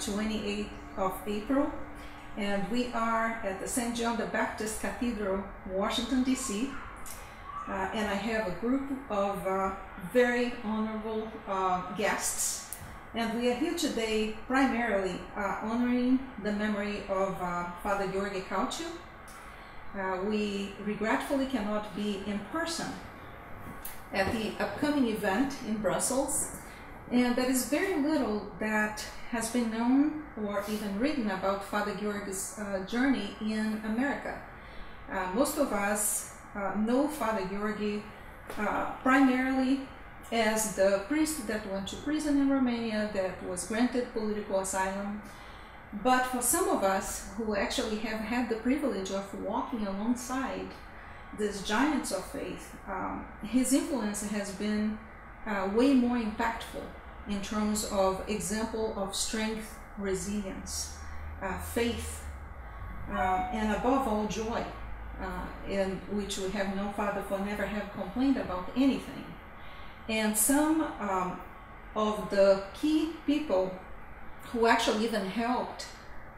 today is actually Friday, uh, 28th of April, and we are at the St. John the Baptist Cathedral, Washington, D.C. Uh, and I have a group of uh, very honorable uh, guests. And we are here today primarily uh, honoring the memory of uh, Father Georgi Calciu. Uh, we regretfully cannot be in person at the upcoming event in Brussels, and there is very little that has been known or even written about Father Georgi's journey in America. most of us uh, know Father Georgi uh, primarily as the priest that went to prison in Romania, that was granted political asylum. But for some of us who actually have had the privilege of walking alongside these giants of faith, um, his influence has been uh, way more impactful in terms of example of strength, resilience, uh, faith, uh, and above all, joy uh, in which we have no father for never have complained about anything. And some um, of the key people who actually even helped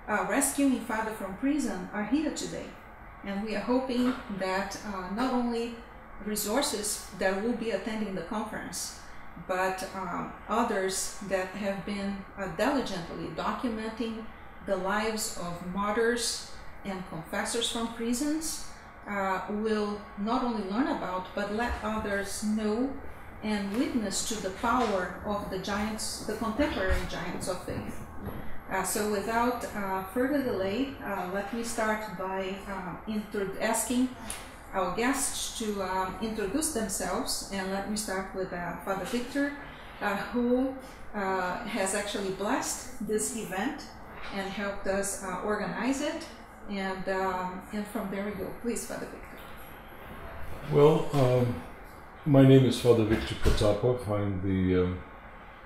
uh, rescuing father from prison are here today. And we are hoping that uh, not only resources that will be attending the conference, but um, others that have been uh, diligently documenting the lives of martyrs and confessors from prisons uh, will not only learn about but let others know and witness to the power of the giants, the contemporary giants of faith. Uh, so without uh, further delay, uh, let me start by uh, asking our guests to um, introduce themselves and let me start with uh, Father Victor, who has actually blessed this event and helped us organize it and, um, and from there we go. Please, Father Victor. Well, um, my name is Father Victor Potapov. I'm the um,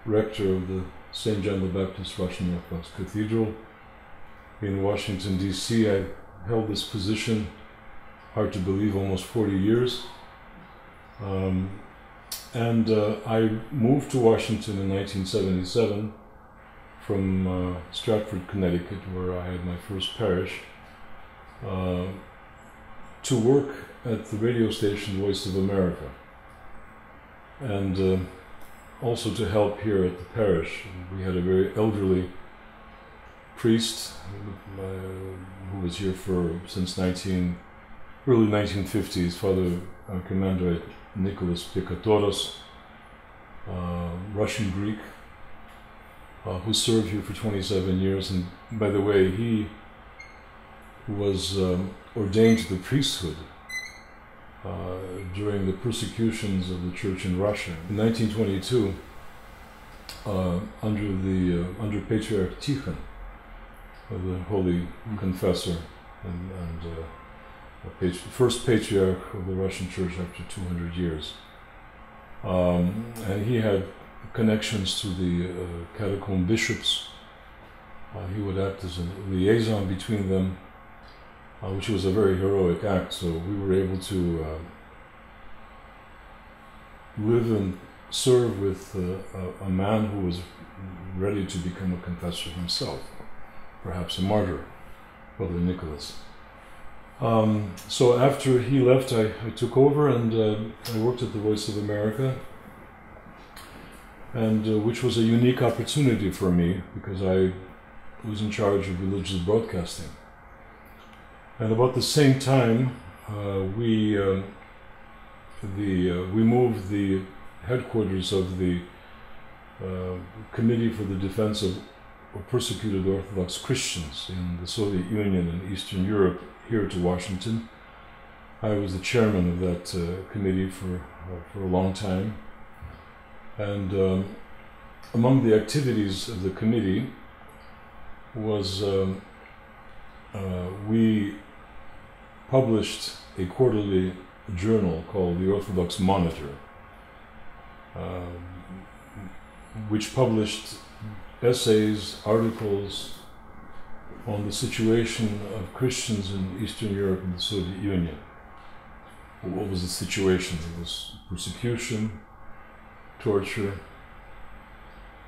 rector of the St. John the Baptist Russian Orthodox Cathedral in Washington, D.C. I held this position, hard to believe, almost 40 years. Um, and uh, I moved to Washington in 1977 from uh, Stratford, Connecticut, where I had my first parish. Uh, to work at the radio station Voice of America and uh, also to help here at the parish. We had a very elderly priest uh, who was here for since 19 early 1950s, Father uh, Commander Nicholas Pikatoros, uh, Russian Greek, uh, who served here for 27 years. And by the way, he was um, ordained to the priesthood uh, during the persecutions of the church in Russia. In 1922, uh, under the uh, under Patriarch Tikhon, uh, the holy confessor and, and uh, first patriarch of the Russian church after 200 years. Um, and he had connections to the uh, catacomb bishops. he would act as a liaison between them uh, which was a very heroic act. So we were able to uh, live and serve with uh, a, a, man who was ready to become a confessor himself, perhaps a martyr, Brother Nicholas. Um, so after he left, I, I took over and uh, I worked at the Voice of America, and uh, which was a unique opportunity for me because I was in charge of religious broadcasting. And about the same time, uh, we uh, the uh, we moved the headquarters of the uh, Committee for the Defense of Persecuted Orthodox Christians in the Soviet Union and Eastern Europe here to Washington. I was the chairman of that uh, committee for uh, for a long time, and um, among the activities of the committee was um, we published a quarterly journal called the Orthodox Monitor, uh, which published essays, articles on the situation of Christians in Eastern Europe and the Soviet Union. What was the situation? It was persecution, torture,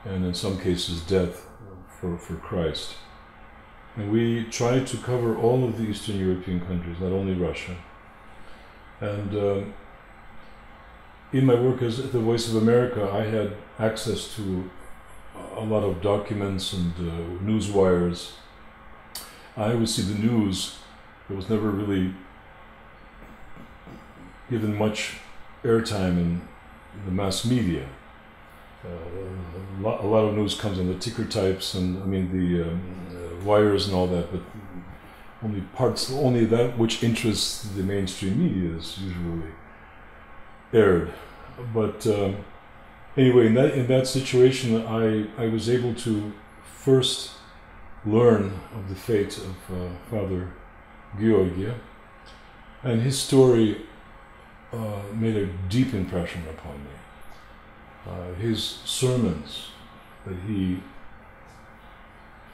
and in some cases death for, for Christ. And we tried to cover all of the Eastern European countries, not only Russia. And um, in my work as the Voice of America, I had access to a lot of documents and uh, news wires. I would see the news. It was never really given much airtime in the mass media. Uh, a, lot, a, lot, of news comes in the ticker types and I mean the um, uh, wires and all that, but only parts, only that which interests the mainstream media is usually aired. But um, anyway, in that in that situation, I I was able to first learn of the fate of uh, Father Georgia, and his story uh, made a deep impression upon me. Uh, his sermons that he,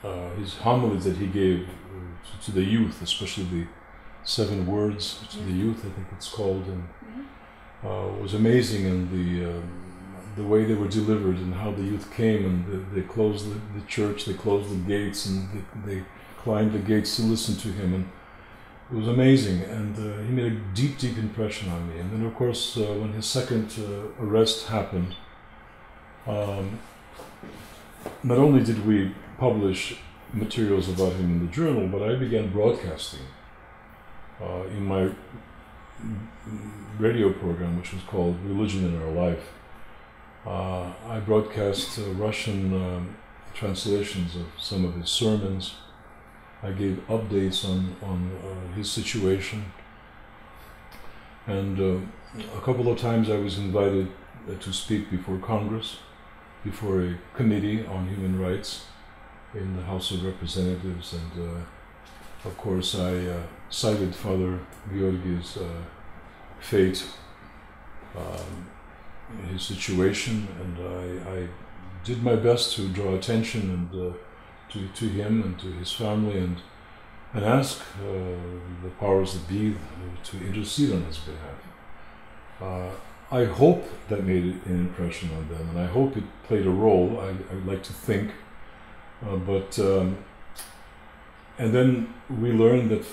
uh, his homilies that he gave to, to, the youth, especially the seven words to the youth, I think it's called, and uh, was amazing. And the um, the way they were delivered and how the youth came and they, they closed the, the, church, they closed the gates, and they, they climbed the gates to listen to him and it was amazing, and uh, he made a deep, deep impression on me. And then, of course, uh, when his second uh, arrest happened, um, not only did we publish materials about him in the journal, but I began broadcasting uh, in my radio program, which was called Religion in Our Life. Uh, I broadcast uh, Russian um, translations of some of his sermons I gave updates on, on uh, his situation. And uh, a couple of times I was invited uh, to speak before Congress, before a committee on human rights in the House of Representatives. And uh, of course, I cited Father Georgi's fate, um, his situation, and I, I, did my best to draw attention and to, to him and to his family and and ask uh, the powers that be to intercede on his behalf. Uh, I hope that made an impression on them, and I hope it played a role. I, I would like to think, uh, but um, and then we learned that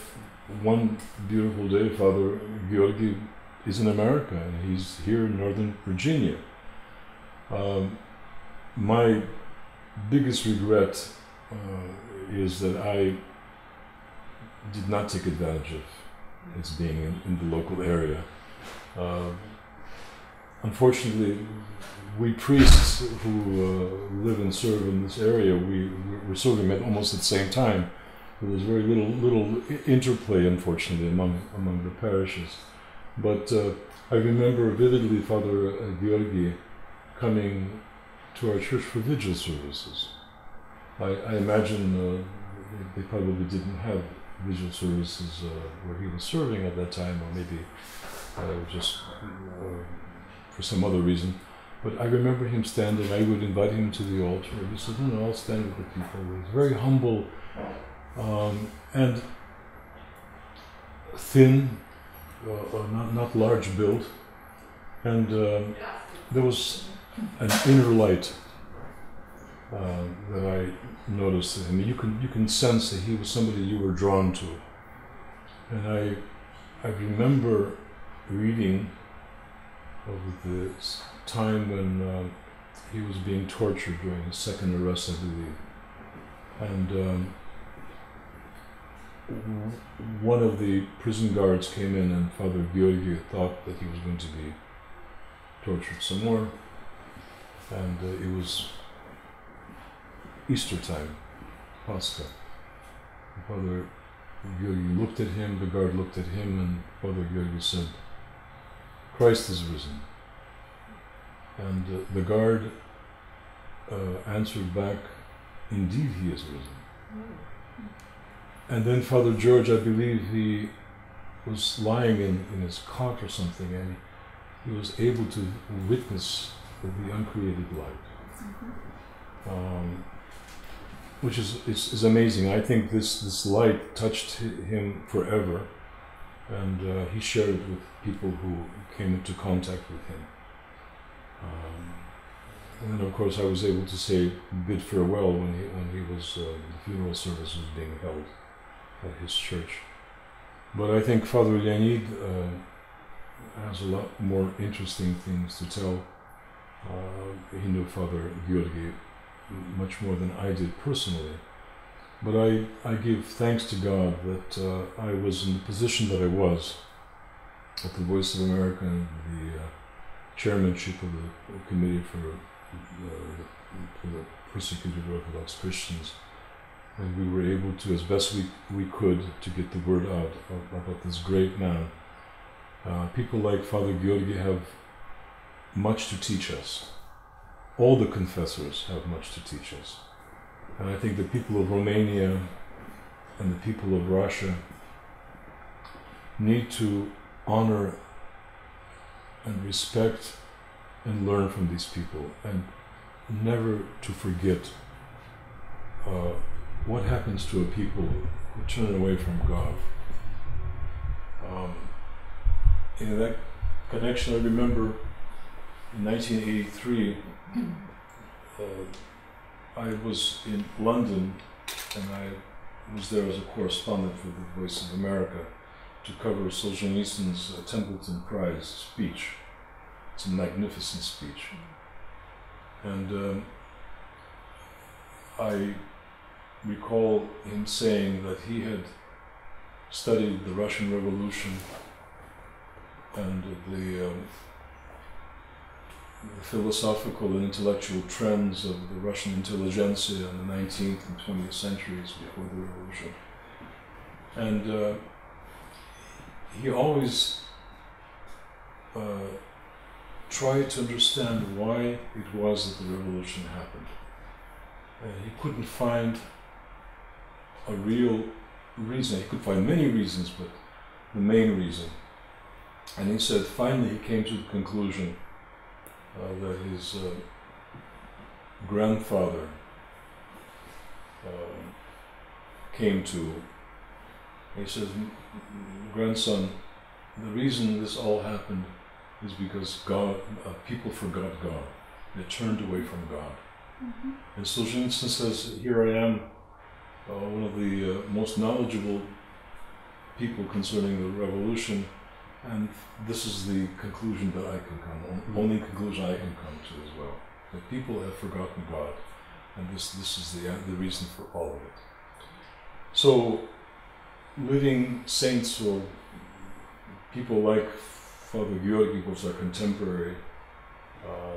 one beautiful day, Father Georgi is in America, and he's here in Northern Virginia. Um, my biggest regret uh, is that I did not take advantage of its being in, in the local area. Uh, unfortunately, we priests who uh, live and serve in this area, we were serving at almost at the same time. There was very little little interplay, unfortunately, among among the parishes. But uh, I remember vividly Father Georgi coming to our church for vigil services. I, I imagine uh, they, probably didn't have vigil services uh, where he was serving at that time, or maybe uh, just uh, for some other reason. But I remember him standing. I would invite him to the altar. He said, "No, no, I'll stand with the people." He was very humble um, and thin, uh, uh, not not large built, and um, there was an inner light uh, that I noticed him. You can you can sense that he was somebody you were drawn to. And I I remember reading of the time when uh, he was being tortured during his second arrest, I believe. And um, one of the prison guards came in, and Father Georgi thought that he was going to be tortured some more. And uh, it was Easter time, Pascha. Father Georgi looked at him, the guard looked at him, and Father Georgi said, Christ is risen. And uh, the guard uh, answered back, Indeed, he is risen. And then Father George, I believe he was lying in, in his cot or something, and he was able to witness the uncreated light. Mm-hmm. Um, which is, is, is amazing. I think this, this light touched him forever, and uh, he shared it with people who came into contact with him. Um, and then, of course, I was able to say bid farewell when he when he was uh, the funeral service was being held his church. But I think Father Leonid uh, has a lot more interesting things to tell. Uh, he Father Georgi much more than I did personally. But I, I give thanks to God that uh, I was in the position that I was at the Voice of America and the uh, chairmanship of the Committee for, uh, for the Persecuted Orthodox Christians. And we were able to, as best we, we could, to get the word out about this great man. Uh, people like Father Georgi have much to teach us. All the confessors have much to teach us. And I think the people of Romania and the people of Russia need to honor and respect and learn from these people and never to forget uh, what happens to a people who turn away from God. Um, in that connection, I remember in 1983, uh, I was in London and I was there as a correspondent for the Voice of America to cover Solzhenitsyn's uh, Templeton Prize speech. It's a magnificent speech. And um, I recall him saying that he had studied the Russian Revolution and the um, the philosophical and intellectual trends of the Russian intelligentsia in the 19th and 20th centuries before the revolution. And uh, he always uh, tried to understand why it was that the revolution happened. Uh, he couldn't find a real reason. He could find many reasons, but the main reason. And he said finally he came to the conclusion uh, that his uh, grandfather uh, came to. He says, grandson, the reason this all happened is because God, uh, people forgot God. They turned away from God. Mm-hmm. And Solzhenitsyn says, here I am, uh, one of the uh, most knowledgeable people concerning the revolution, and this is the conclusion that I can come, mm-hmm. only conclusion I can come to as well. That people have forgotten God, and this, this is the, the reason for all of it. So, living saints or people like Father Georgi was our contemporary, uh,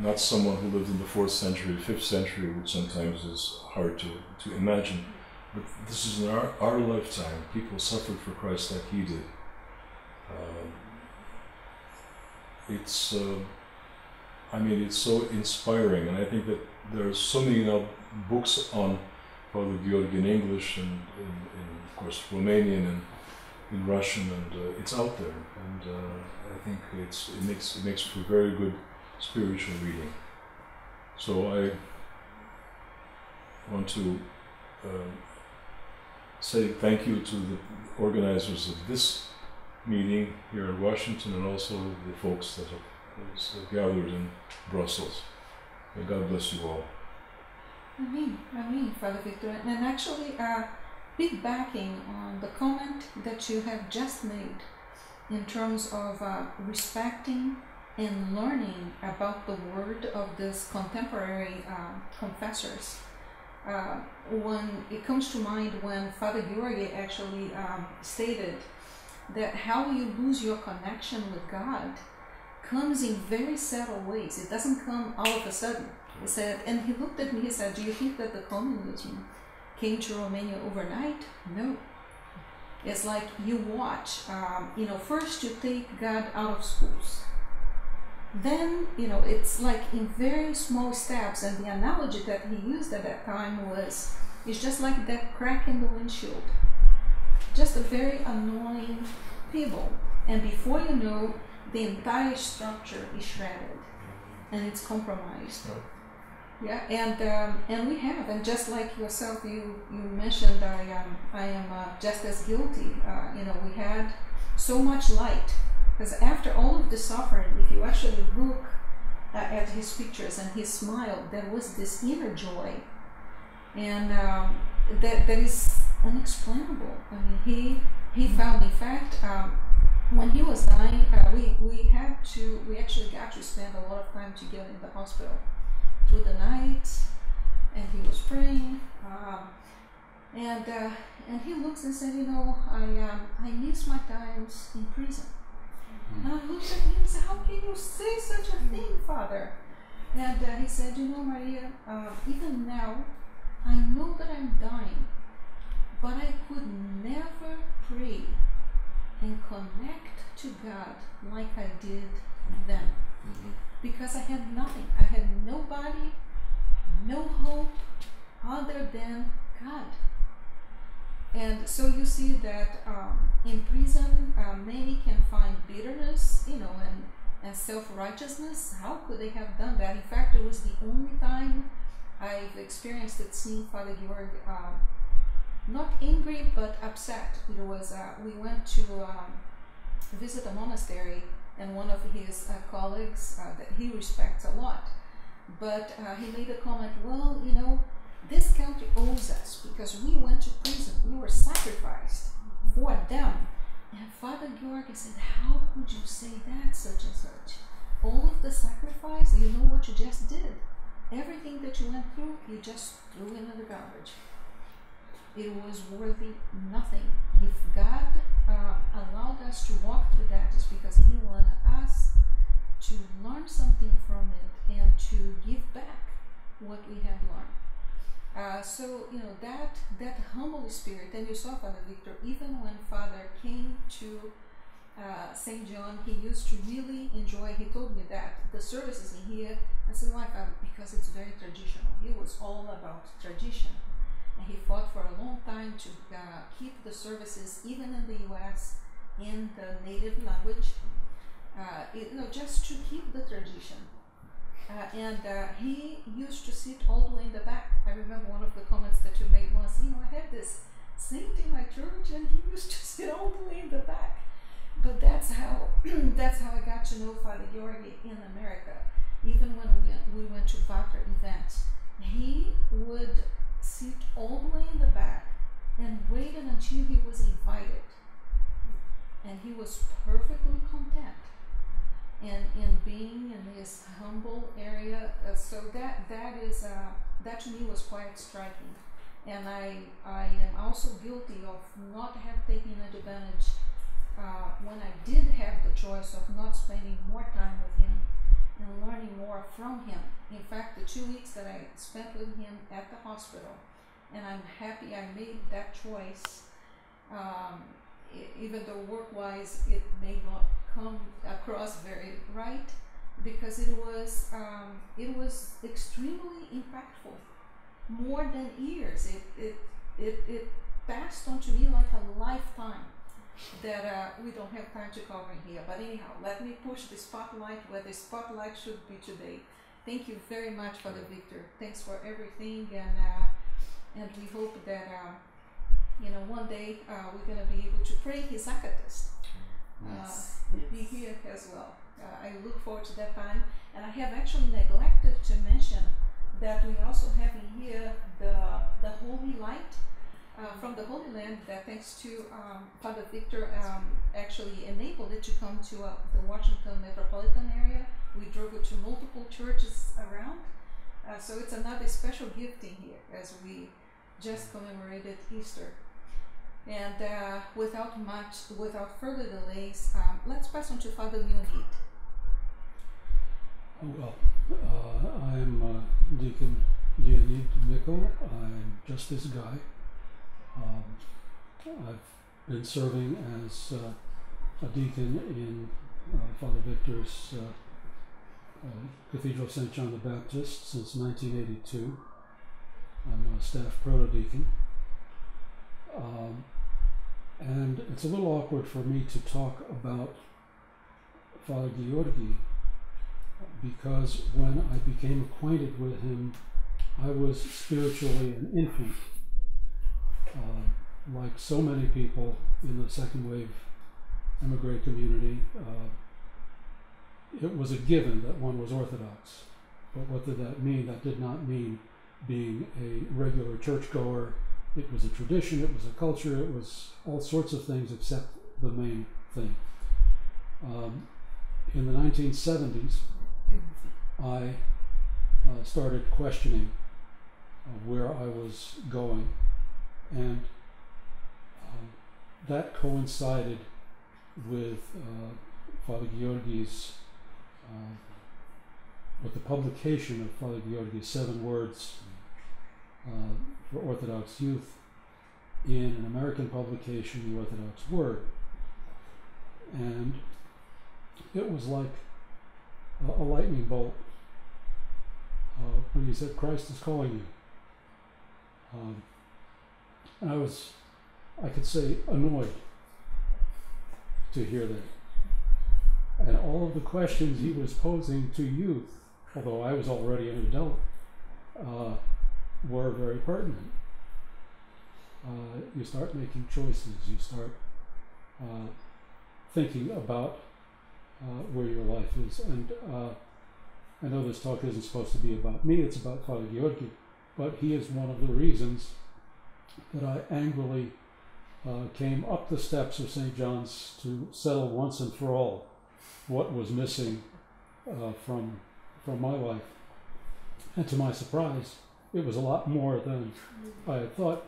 not someone who lived in the fourth century, fifth century, which sometimes is hard to, to imagine. But this is in our, our lifetime. People suffered for Christ like he did. Uh, it's, uh, I mean, it's so inspiring, and I think that there are so many now books on Father Georgi in English and, of course, Romanian and in Russian, and uh, it's out there, and uh, I think it's it makes it makes for very good spiritual reading. So I want to uh, say thank you to the organizers of this meeting here in Washington and also the folks that have gathered in Brussels. May God bless you all. Amen. Amen, Father Victor. And actually, uh, big backing on the comment that you have just made in terms of uh, respecting and learning about the word of these contemporary uh, confessors. Uh, when it comes to mind when Father Georgi actually um, stated that how you lose your connection with God comes in very subtle ways. It doesn't come all of a sudden. He said, and he looked at me, he said, Do you think that the communism came to Romania overnight? No. It's like you watch, um, you know, first you take God out of schools. Then, you know, it's like in very small steps, and the analogy that he used at that time was it's just like that crack in the windshield just a very annoying pebble. And before you know, the entire structure is shredded and it's compromised. Yeah, and um, and we have, and just like yourself, you you mentioned, I am I am uh, just as guilty. Uh, you know, we had so much light because after all of the suffering, if you actually look uh, at his pictures and his smile, there was this inner joy, and um, that that is unexplainable. I mean, he he found, in fact, um, when he was dying, uh, we we had to we actually got to spend a lot of time together in the hospital through the night, and he was praying. Um, and uh, and he looks and said, you know, I um, I miss my times in prison. Mm-hmm. And I looked at him and said, how can you say such a thing, Father? And uh, he said, you know, Maria, uh, even now, I know that I'm dying, but I could never pray and connect to God like I did then. Mm-hmm. Because I had nothing. I had nobody, no hope other than God. And so you see that um, in prison, uh, many can find bitterness, you know, and, and self righteousness. How could they have done that? In fact, it was the only time I've experienced it seeing Father Georg uh, not angry but upset. It was uh, we went to um, visit a monastery, and one of his uh, colleagues uh, that he respects a lot, but uh, he made a comment. Well, you know this country owes us because we went to prison, we were sacrificed for them. And Father Georg said, How could you say that, such and such? All of the sacrifice, you know what you just did. Everything that you went through, you just threw into the garbage. It was worthy nothing. If God uh, allowed us to walk through that, it's because He wanted us to learn something from it and to give back what we had learned. Uh, so you know that that humble spirit, and you saw Father Victor, even when Father came to uh, St. John, he used to really enjoy. He told me that the services in here. I said, why? Father? Because it's very traditional. He was all about tradition, and he fought for a long time to uh, keep the services, even in the U.S., in the native language. Uh, you know, just to keep the tradition. Uh, and uh, he used to sit all the way in the back. I remember one of the comments that you made once, you know, I had this saint in my church and he used to sit all the way in the back. But that's how that's how I got to know Father Georgi in America. Even when we, we went to Vater events, he would sit all the way in the back and waited until he was invited. And he was perfectly content in, in being in this humble area. Uh, so that that is uh, that to me was quite striking, and I I am also guilty of not have taken advantage uh, when I did have the choice of not spending more time with him and learning more from him. In fact, the two weeks that I spent with him at the hospital, and I'm happy I made that choice. Um, even though work-wise it may not come across very right because it was um, it was extremely impactful. More than years it it it, it passed on to me like a lifetime that uh, we don't have time to cover here. But anyhow let me push the spotlight where the spotlight should be today. Thank you very much father victor thanks for everything and uh, and we hope that uh, you know one day uh, we're going to be able to pray his Akathist yes. uh, be here as well. Uh, I look forward to that time. And I have actually neglected to mention that we also have in here the, the Holy Light uh, from the Holy Land that thanks to um, Father Victor um, actually enabled it to come to uh, the Washington metropolitan area. We drove it to multiple churches around. Uh, so it's another special gift in here as we just commemorated Easter. And uh, without much, without further delays, um, let's pass on to Father Leonid. Well, uh, I'm uh, Deacon Leonid Mickle. I'm just this guy. Um, I've been serving as uh, a deacon in uh, Father Victor's uh, Cathedral of St. John the Baptist since 1982. I'm a staff proto deacon. Um, and it's a little awkward for me to talk about Father Georgi because when I became acquainted with him, I was spiritually an infant. Uh, like so many people in the second wave emigre community, uh, it was a given that one was Orthodox. But what did that mean? That did not mean being a regular churchgoer. It was a tradition, it was a culture, it was all sorts of things except the main thing. Um, in the 1970s, I uh, started questioning uh, where I was going, and uh, that coincided with uh, Father Georgi's, uh, with the publication of Father Georgi's seven words for Orthodox youth in an American publication, The Orthodox Word. And it was like a, a lightning bolt uh, when he said, Christ is calling you. Um, and I was, I could say, annoyed to hear that. And all of the questions he was posing to youth, although I was already an adult, uh, were very pertinent. Uh, you start making choices, you start uh, thinking about uh, where your life is. And uh, I know this talk isn't supposed to be about me, it's about Father Georgi, but he is one of the reasons that I angrily uh, came up the steps of St. John's to settle once and for all what was missing uh, from, from my life. And to my surprise, it was a lot more than I had thought.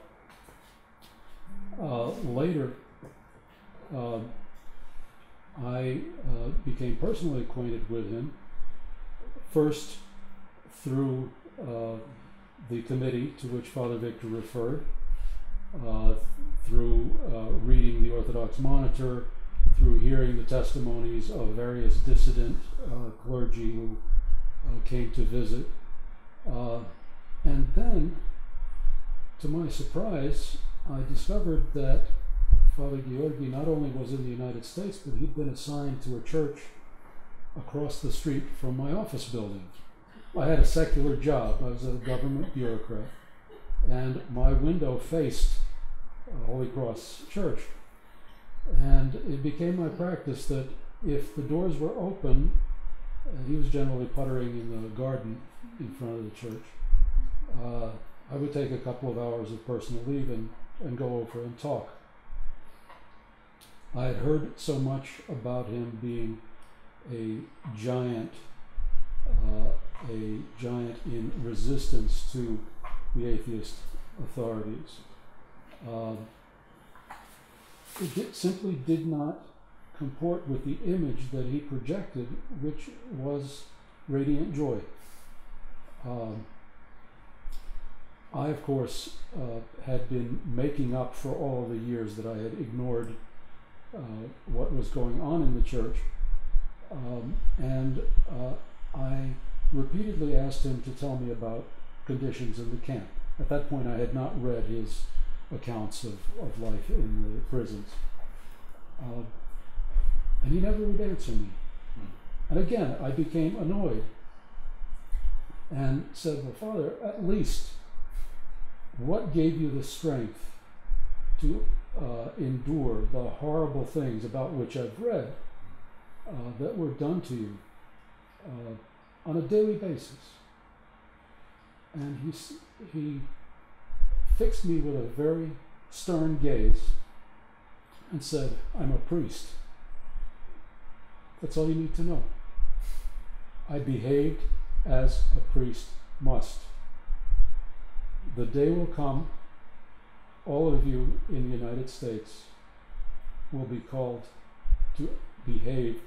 Uh, later, um, I uh, became personally acquainted with him first through uh, the committee to which Father Victor referred, uh, through uh, reading the Orthodox Monitor, through hearing the testimonies of various dissident uh, clergy who uh, came to visit. And then, to my surprise, I discovered that Father Georgi not only was in the United States, but he'd been assigned to a church across the street from my office building. I had a secular job, I was a government bureaucrat, and my window faced Holy Cross Church. And it became my practice that if the doors were open, he was generally puttering in the garden in front of the church. Uh, I would take a couple of hours of personal leave and, and go over and talk. I had heard so much about him being a giant, uh, a giant in resistance to the atheist authorities. Um, it simply did not comport with the image that he projected, which was radiant joy. Um, I, of course, uh, had been making up for all the years that I had ignored uh, what was going on in the church. Um, and uh, I repeatedly asked him to tell me about conditions in the camp. At that point, I had not read his accounts of, of life in the prisons. Uh, and he never would answer me. And again, I became annoyed and said, Well, Father, at least what gave you the strength to uh, endure the horrible things about which I've read uh, that were done to you uh, on a daily basis? And he, he fixed me with a very stern gaze and said, I'm a priest. That's all you need to know. I behaved as a priest must. The day will come, all of you in the United States will be called to behave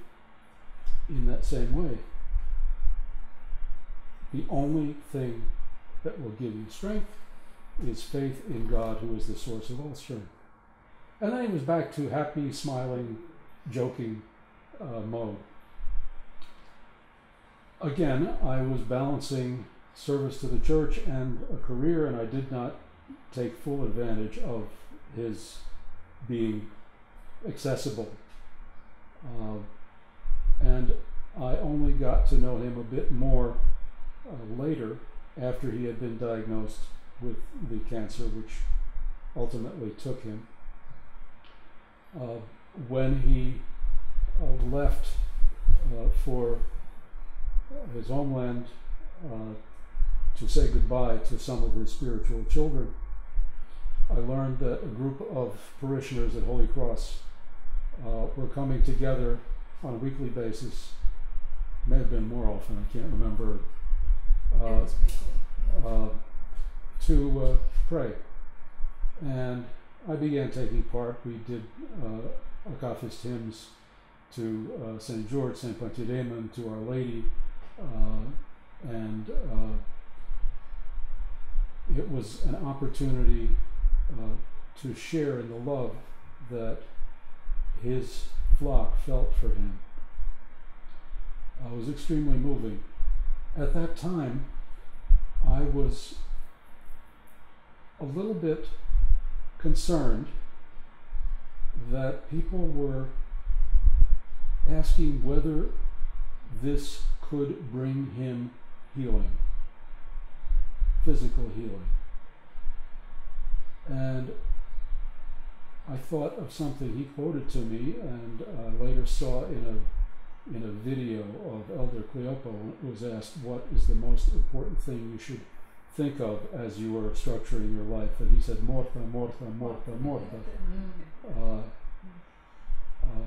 in that same way. The only thing that will give you strength is faith in God, who is the source of all strength. And then he was back to happy, smiling, joking uh, mode. Again, I was balancing service to the church and a career, and I did not take full advantage of his being accessible. Uh, and I only got to know him a bit more uh, later after he had been diagnosed with the cancer, which ultimately took him. Uh, when he uh, left uh, for his homeland uh, to say goodbye to some of his spiritual children, I learned that a group of parishioners at Holy Cross uh, were coming together on a weekly basis. May have been more often, I can't remember. Uh, was weekly, yeah. uh, to uh, pray. And I began taking part. We did uh, hymns to uh, St. George, St. Panteleimon, to Our Lady, uh, and uh, it was an opportunity uh, to share in the love that his flock felt for him. Uh, it was extremely moving. At that time, I was a little bit concerned that people were asking whether this could bring him healing, physical healing. And I thought of something he quoted to me and uh, later saw in a in a video of Elder Cleopa when was asked what is the most important thing you should think of as you are structuring your life, and he said morta, morta, morta, morta. Uh, uh,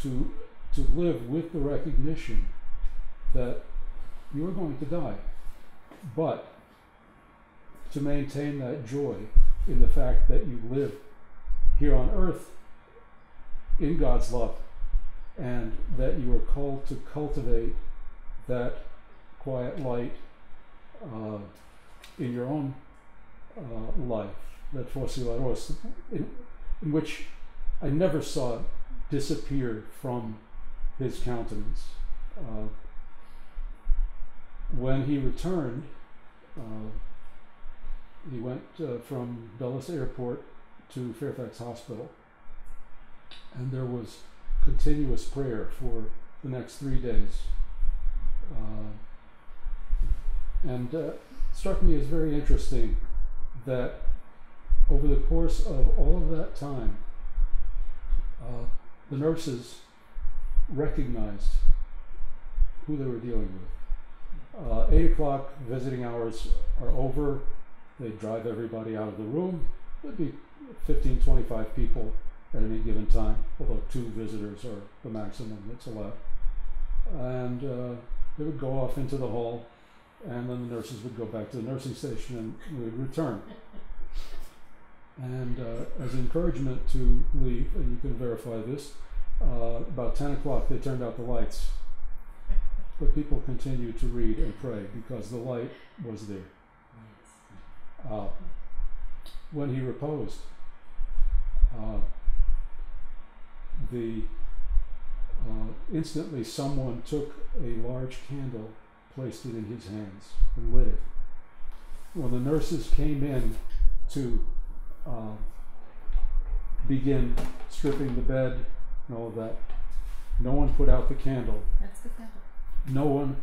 to to live with the recognition that you're going to die, but to maintain that joy in the fact that you live here on earth in God's love and that you are called to cultivate that quiet light uh, in your own uh, life, that Phos Hilaron, in, in which I never saw disappear from his countenance. Uh, when he returned, uh, he went uh, from Dulles Airport to Fairfax Hospital, and there was continuous prayer for the next three days. Uh, and uh, struck me as very interesting that over the course of all of that time, uh, the nurses recognized who they were dealing with. Uh, eight o'clock visiting hours are over. They drive everybody out of the room. There'd be 15, 25 people at any given time, although two visitors are the maximum that's allowed. And uh, they would go off into the hall, and then the nurses would go back to the nursing station and we would return. And uh, as encouragement to leave, and you can verify this, uh, about 10 o'clock they turned out the lights. But people continued to read and pray because the light was there. Uh, when he reposed, uh, the uh, instantly someone took a large candle, placed it in his hands, and lit it. When the nurses came in to uh, begin stripping the bed and all of that, no one put out the candle. That's the candle. No one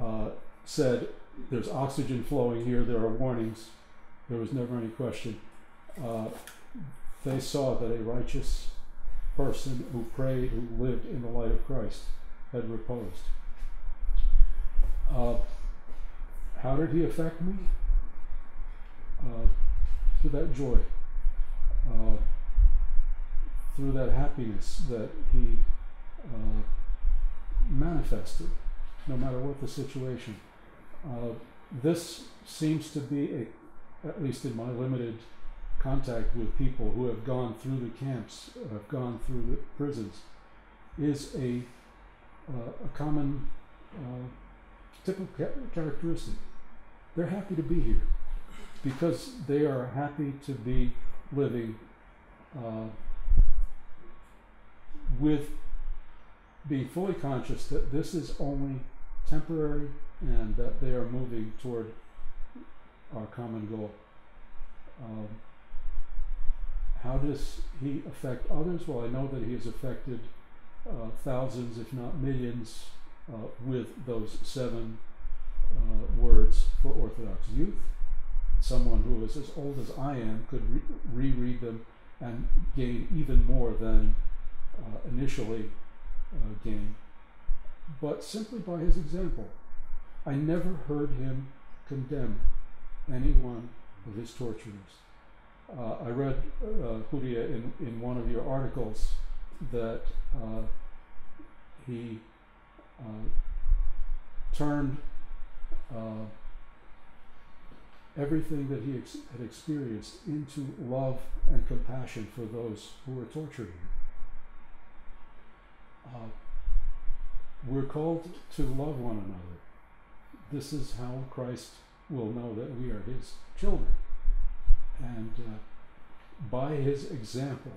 uh, said, There's oxygen flowing here, there are warnings. There was never any question. Uh, they saw that a righteous person who prayed, who lived in the light of Christ, had reposed. Uh, how did he affect me? Uh, through that joy, uh, through that happiness that he uh, manifested, no matter what the situation. Uh, this seems to be, a, at least in my limited contact with people who have gone through the camps, have gone through the prisons, is a, uh, a common uh, typical characteristic. They're happy to be here because they are happy to be living uh, with being fully conscious that this is only temporary and that they are moving toward our common goal. Um, how does he affect others? Well, I know that he has affected uh, thousands, if not millions, uh, with those seven uh, words for Orthodox youth. Someone who is as old as I am could re- reread them and gain even more than uh, initially uh, gained. but simply by his example. I never heard him condemn any one of his torturers. Uh, I read, uh, Julia, in, in one of your articles that uh, he uh, turned uh, everything that he ex- had experienced into love and compassion for those who were torturing him. Uh, we're called to love one another. This is how Christ will know that we are his children. And uh, by his example,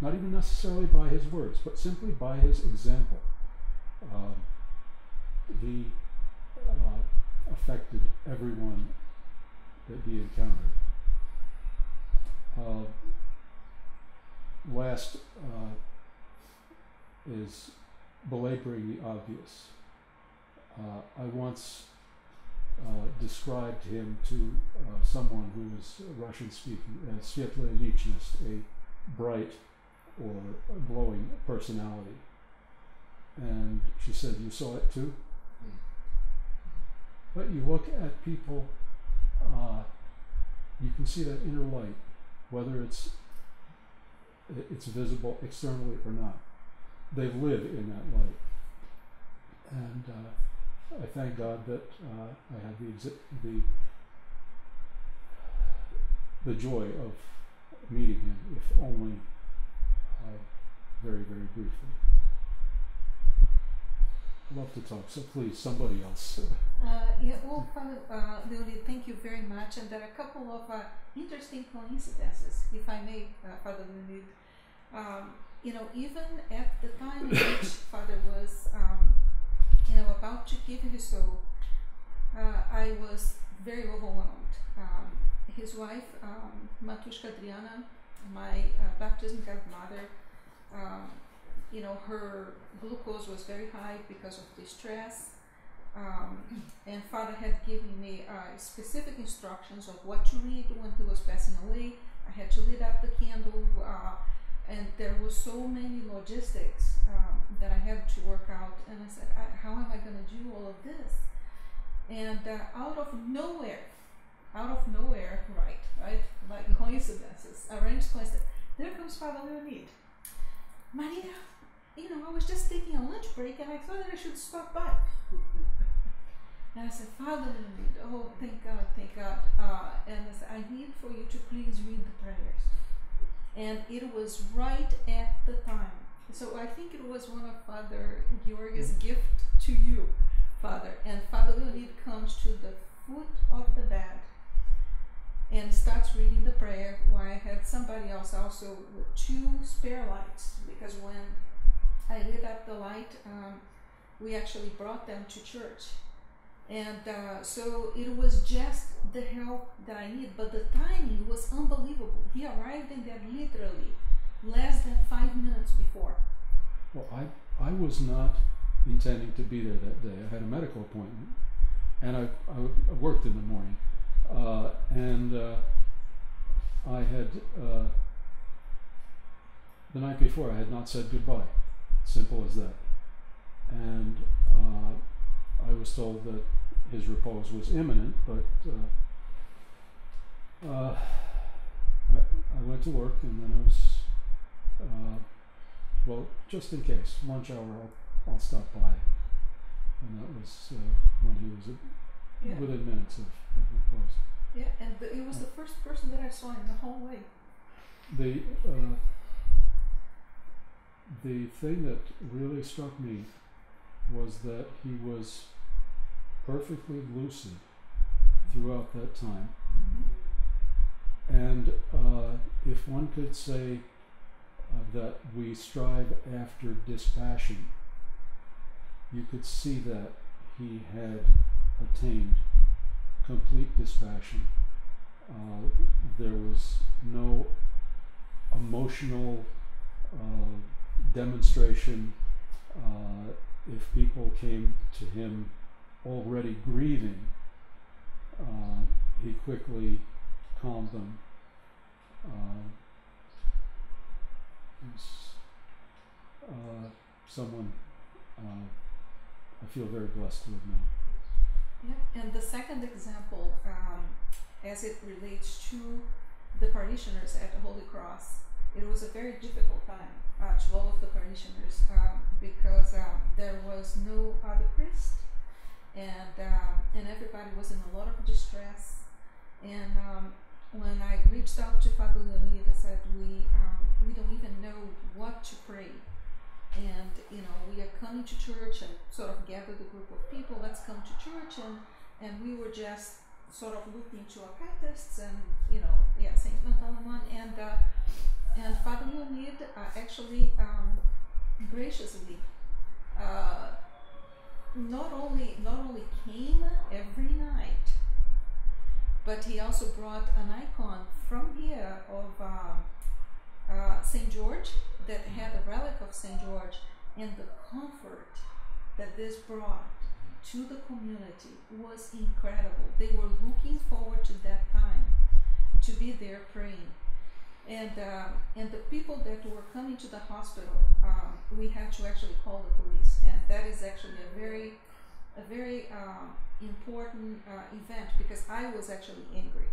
not even necessarily by his words, but simply by his example, uh, he uh, affected everyone that he encountered. Uh, last uh, is belaboring the obvious. Uh, I once described him to uh, someone who was Russian speaking as Svetlaya Lichnost, a bright or glowing personality. And she said, You saw it too? But you look at people, uh, you can see that inner light, whether it's it's visible externally or not. They live in that light, and uh, I thank God that uh, I had the the the joy of meeting him, if only uh, very very briefly. I love to talk, so please, somebody else. Uh, yeah, well, Father uh, Leonid, thank you very much. And there are a couple of uh, interesting coincidences, if I may, uh, Father Leonid. Um, you know, even at the time in which Father was, um, you know, about to give his soul, uh, I was very overwhelmed. Um, his wife, um, Matushka Adriana, my uh, baptism godmother, um, you know, her glucose was very high because of the stress. Um, and Father had given me uh, specific instructions of what to read when he was passing away. I had to lit up the candle, uh, and there was so many logistics um, that I had to work out. And I said, I, "How am I going to do all of this?" And uh, out of nowhere, out of nowhere, right, right, like coincidences, arranged coincidence. There comes Father Leonid. Maria, you know, I was just taking a lunch break and I thought that I should stop by. And I said, Father Leonid, oh, thank God, thank God. Uh, and I said, I need for you to please read the prayers. And it was right at the time. So I think it was one of Father Georg's gift to you, Father. And Father Leonid comes to the foot of the bed and starts reading the prayer while I had somebody else also with two spare lights because when I lit up the light, um, we actually brought them to church. And uh, so it was just the help that I needed, but the timing was unbelievable. He arrived in there literally less than five minutes before. Well, I, I was not intending to be there that day. I had a medical appointment, and I, I worked in the morning. Uh, and uh, I had, uh, the night before, I had not said goodbye. Simple as that. And uh, I was told that his repose was imminent, but uh, uh, I, I, went to work and then I was, well, just in case, lunch hour, I'll, I'll stop by. And that was when he was yeah. within minutes of, of repose. Yeah, and the, it was the first person that I saw in the whole way. The uh, the thing that really struck me was that he was perfectly lucid throughout that time. And uh, if one could say uh, that we strive after dispassion, you could see that he had attained complete dispassion. Uh, there was no emotional uh, demonstration. Uh, if people came to him already grieving, uh, he quickly calmed them. Uh, uh, someone I feel very blessed to have known. Yeah, and the second example, um, as it relates to the parishioners at the Holy Cross, it was a very difficult time uh, to all of the parishioners um, because um, there was no other priest, and um, and everybody was in a lot of distress. And um, when I reached out to Father Leonid, I said, "We um, we don't even know what to pray." and you know we are coming to church and sort of gathered a group of people let's come to church and and we were just sort of looking to our Baptists and you know yeah Saint Pantaleon and uh, and Father Leonid uh, actually um, graciously uh, not only not only came every night but he also brought an icon from here of um, uh, Saint George that had a relic of St. George and the comfort that this brought to the community was incredible. They were looking forward to that time to be there praying. And, uh, and the people that were coming to the hospital, um, we had to actually call the police. And that is actually a very, a very uh, important uh, event because I was actually angry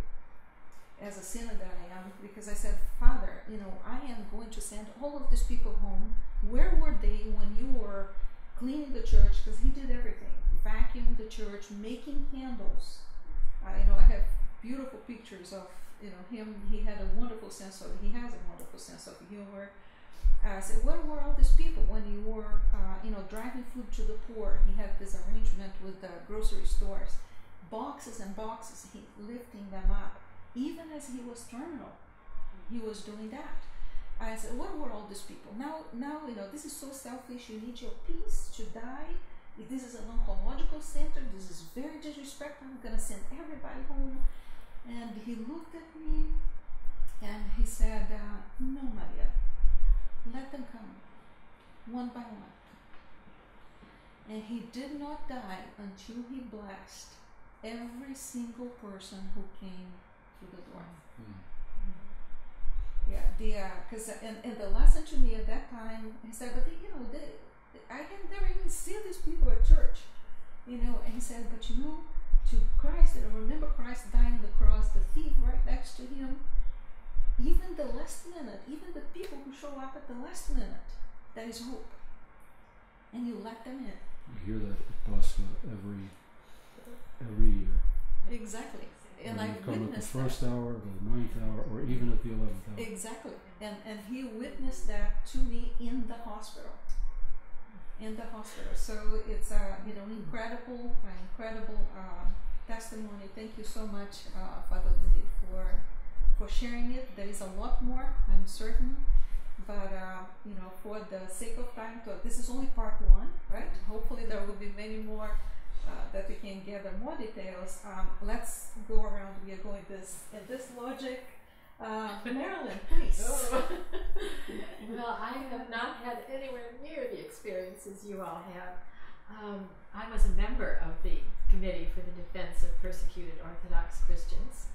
as a sinner that I am, because I said, Father, you know, I am going to send all of these people home. Where were they when you were cleaning the church? Because he did everything, vacuuming the church, making candles. Uh, you know, I have beautiful pictures of you know him. He had a wonderful sense of he has a wonderful sense of humor. I said, where were all these people when you were, uh, you know, driving food to the poor? He had this arrangement with the grocery stores, boxes and boxes. He lifting them up even as he was terminal, he was doing that. I said, where were all these people? Now, now you know this is so selfish. You need your peace to die. This is an oncological center. This is very disrespectful. I'm gonna send everybody home. And he looked at me, and he said, uh, "No, Maria, let them come, one by one." And he did not die until he blessed every single person who came through the door. Mm. Yeah, the because uh, and, and the lesson to me at that time, he said, but they, you know, they, I can never even see these people at church, you know. And he said, but you know, to Christ, and remember Christ dying on the cross, the thief right next to him. Even the last minute, even the people who show up at the last minute, there is hope, and you let them in. You hear that at Pascha every every year. Exactly and I come at the first that. hour, the ninth hour, or even at the eleventh hour. Exactly, and and he witnessed that to me in the hospital. In the hospital, so it's a you know incredible, uh, incredible uh, testimony. Thank you so much, uh, Father Lindy, for for sharing it. There is a lot more, I'm certain, but uh, you know, for the sake of time, to, this is only part one, right? Hopefully, there will be many more uh, that we can gather more details, um, let's go around. We are going this in this logic. Uh, Marilyn, please. Oh. well, I have not had anywhere near the experiences you all have. Um, I was a member of the Committee for the Defense of Persecuted Orthodox Christians.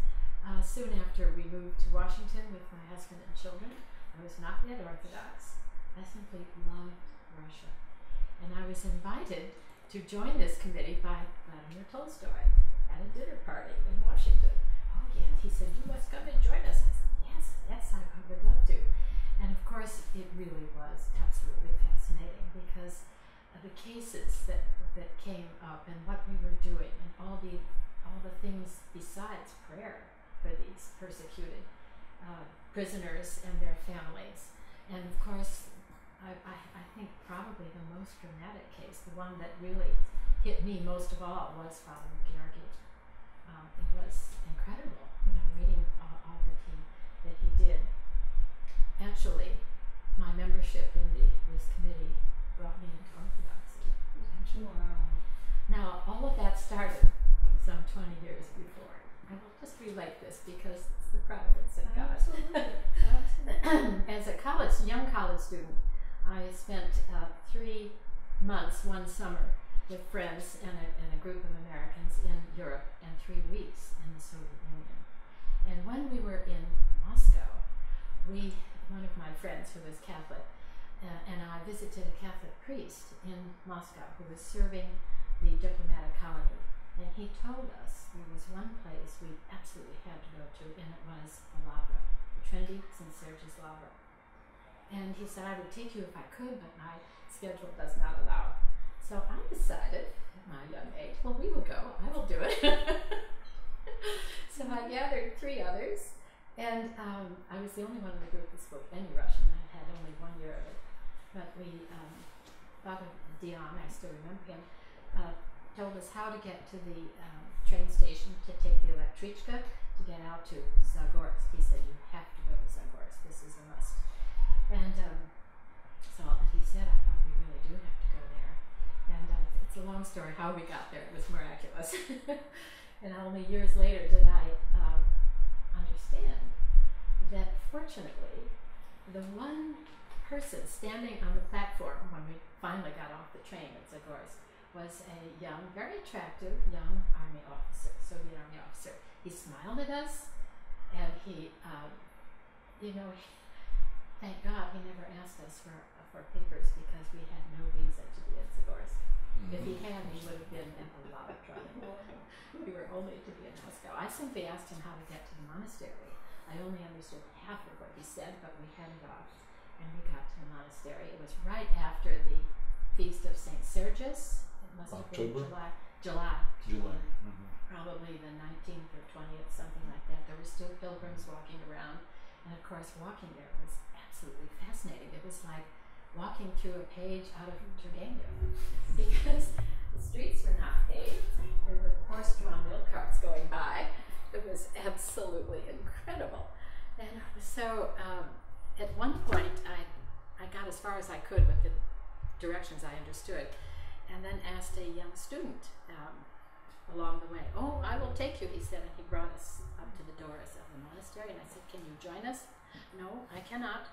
Uh, soon after we moved to Washington with my husband and children, I was not yet Orthodox. I simply loved Russia. And I was invited to join this committee by Vladimir Tolstoy at a dinner party in Washington. Yes, he said, You must come and join us. I said, Yes, yes, I, I would love to. And of course, it really was absolutely fascinating because the cases that, that came up and what we were doing and all the, all the things besides prayer for these persecuted uh, prisoners and their families. And of course, I, I, I think probably the most dramatic case, the one that really hit me most of all, was Father Georgi. Um, it was incredible, you know, reading all, all that he that he did. Actually, my membership in the this committee brought me into Orthodoxy. Wow. Now, all of that started some 20 years before. I will just relate this because it's the providence of God. Absolutely. Absolutely. As a college, young college student, I spent uh, three months one summer with friends and a, and a group of Americans in Europe and three weeks in the Soviet Union. And when we were in Moscow, we, one of my friends who was Catholic, uh, and I visited a Catholic priest in Moscow who was serving the diplomatic colony. And he told us there was one place we absolutely had to go to, and it was Lavra, the Trinity St. Sergius Lavra. And he said, I would take you if I could, but my schedule does not allow. So I decided at my young age, well, we will go. I will do it. so I gathered three others, and um, I was the only one in the group that spoke any Russian. I had only one year of it. But we, um, Father Dion, I still remember him, uh, told us how to get to the um, train station to take the electrichka to get out to Zagorsk. He said, You have to go to Zagorsk. This is a must. And um, so all that he said, I thought we really do have to it's a long story how we got there. It was miraculous. and only years later did I um, understand that fortunately, the one person standing on the platform when we finally got off the train at Zagorsk was a young, very attractive young Army officer, Soviet Army officer. He smiled at us, and he, um, you know, thank God he never asked us for for papers because we had no visa to be at Zagorsk. If he mm-hmm. had, he would have been in a lot of trouble. we were only to be in Moscow. I simply asked him how to get to the monastery. I only understood half of what he said, but we headed off and we got to the monastery. It was right after the feast of Saint Sergius, It must October? have been July. July. July. Mm-hmm. Probably the 19th or 20th, something like that. There were still pilgrims walking around. And of course, walking there was absolutely fascinating. It was like walking through a page out of Turgenev because the streets were not paved. There were horse drawn milk carts going by. It was absolutely incredible. And so um, at one point, I, I got as far as I could with the directions I understood and then asked a young student um, along the way, Oh, I will take you, he said, and he brought us up to the doors of the monastery. And I said, Can you join us? No, I cannot.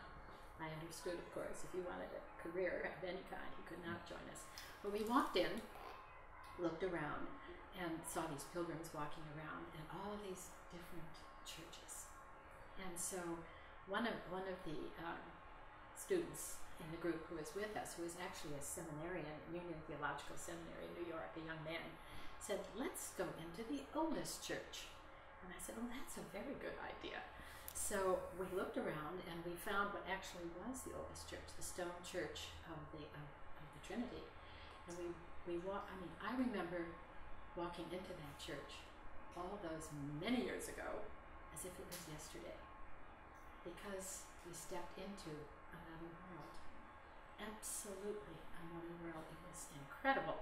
I understood, of course, if you wanted a career of any kind, he could not join us. But we walked in, looked around, and saw these pilgrims walking around and all these different churches. And so one of one of the um, students in the group who was with us, who was actually a seminarian at Union Theological Seminary in New York, a young man, said, Let's go into the oldest church. And I said, Oh, that's a very good idea. So we looked around and we found what actually was the oldest church, the stone church of the, of, of the Trinity. And we, we walk, I mean, I remember walking into that church all those many years ago as if it was yesterday because we stepped into another world absolutely another world. It was incredible.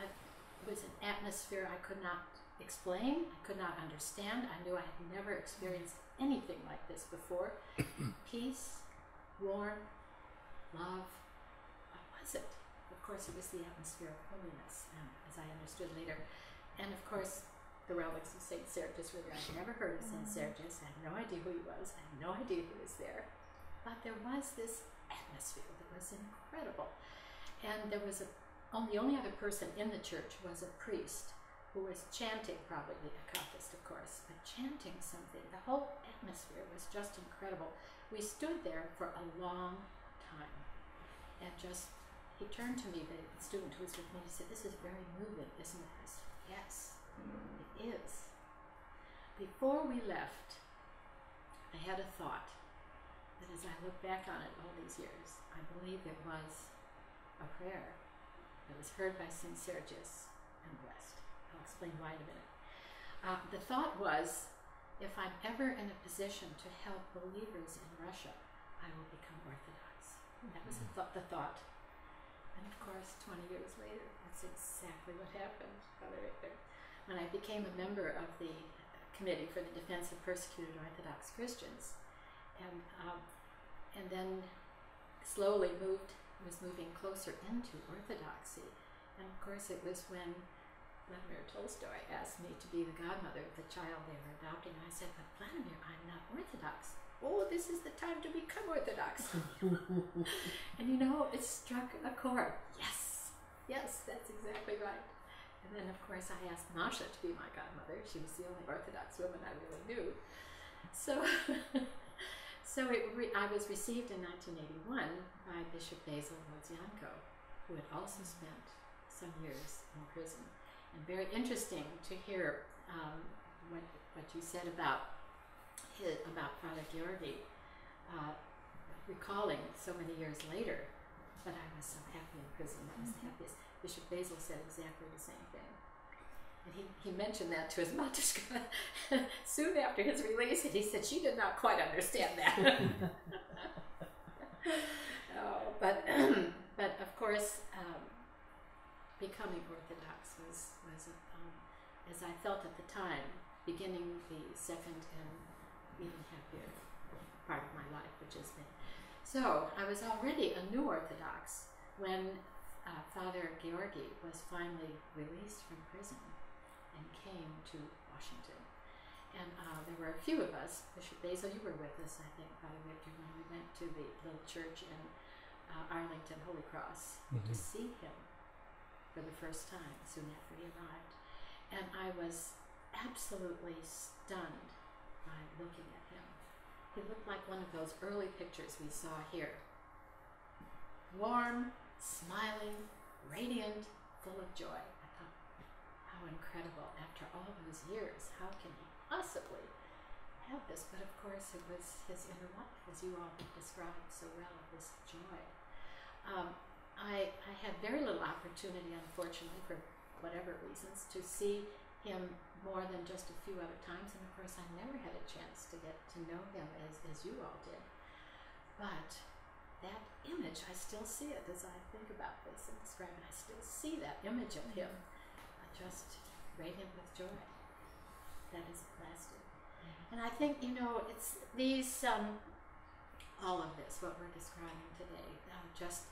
I, it was an atmosphere I could not explain, I could not understand. I knew I had never experienced anything like this before. Peace, warmth, love. What was it? Of course, it was the atmosphere of holiness, um, as I understood later. And of course, the relics of St. Sergius were there. I'd never heard of St. Sergius. I had no idea who he was. I had no idea who was there. But there was this atmosphere that was incredible. And there was a, the only other person in the church was a priest who was chanting, probably Akathist, of course, but chanting something. The whole atmosphere was just incredible. We stood there for a long time and just, he turned to me, the student who was with me, he said, This is very moving, isn't it? I said, Yes, it is. Before we left, I had a thought that as I look back on it all these years, I believe it was a prayer that was heard by St. Sergius and explain why in a minute. Uh, the thought was if I'm ever in a position to help believers in Russia, I will become Orthodox. That was the, th- the thought. And of course, 20 years later, that's exactly what happened, When I became a member of the Committee for the Defense of Persecuted Orthodox Christians, and um, and then slowly moved was moving closer into orthodoxy. And of course, it was when Vladimir Tolstoy asked me to be the godmother of the child they were adopting. I said, "But Vladimir, I'm not Orthodox." Oh, this is the time to become Orthodox. and you know, it struck a chord. Yes, yes, that's exactly right. And then, of course, I asked Masha to be my godmother. She was the only Orthodox woman I really knew. So So it re- I was received in 1981 by Bishop Basil Rodzianko, who had also spent some years in prison. And very interesting to hear um, what, what you said about his, about Father Georgi, uh, recalling so many years later. But I was so happy in prison. I was the happiest. Bishop Basil said exactly the same thing. And he, he mentioned that to his Matushka soon after his release, and he said she did not quite understand that. oh, but but of course, um, becoming Orthodox was was um, as I felt at the time, beginning the second and even happier part of my life, which has been. So I was already a new Orthodox when uh, Father Georgi was finally released from prison and came to Washington. And uh, there were a few of us. Bishop Basil, you were with us, I think, Father Victor, when we went to the little church in uh, Arlington, Holy Cross, to Mhm. see him for the first time soon after he arrived. And I was absolutely stunned by looking at him. He looked like one of those early pictures we saw here warm, smiling, radiant, full of joy. I thought, how incredible after all those years. How can he possibly have this? But of course, it was his inner life, as you all described so well, this joy. Um, I, I had very little opportunity, unfortunately, for whatever reasons, to see him more than just a few other times. And of course, I never had a chance to get to know him as, as you all did. But that image, I still see it as I think about this and describe it. I still see that image of him, I just radiant with joy. That has lasted. And I think, you know, it's these, um, all of this, what we're describing today, um, just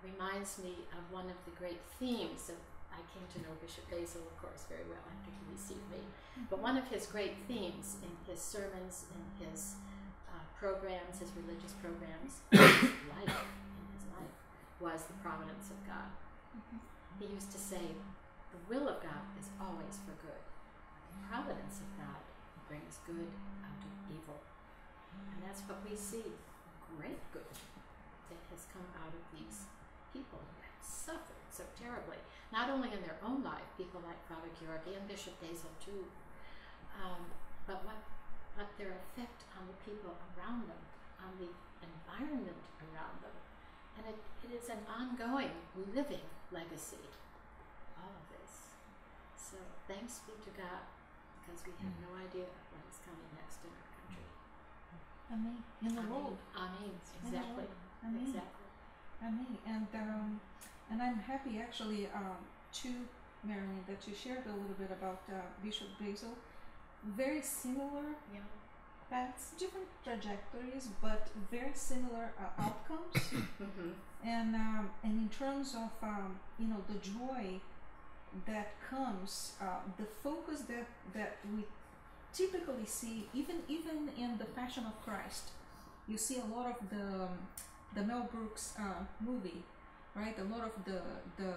reminds me of one of the great themes of. I came to know Bishop Basil, of course, very well after he received me. But one of his great themes in his sermons, in his uh, programs, his religious programs, his life, in his life, was the providence of God. He used to say, the will of God is always for good. The providence of God brings good out of evil. And that's what we see great good that has come out of these people who have suffered so terribly, not only in their own life, people like Father Georgi and Bishop Basil too, um, but what, what their effect on the people around them, on the environment around them. And it, it is an ongoing, living legacy, all of this. So thanks be to God, because we have no idea what is coming next in our country. Amen. In the world. Amen. Exactly. Amen. Exactly. Amen. And um, and I'm happy actually um, to Marilyn that you shared a little bit about uh, Bishop Basil. Very similar Yeah. paths, different trajectories, but very similar uh, outcomes. Mm-hmm. and um, and in terms of um, you know the joy that comes, uh, the focus that that we typically see, even even in the Passion of Christ, you see a lot of the um, the Mel Brooks uh, movie, right? A lot of the the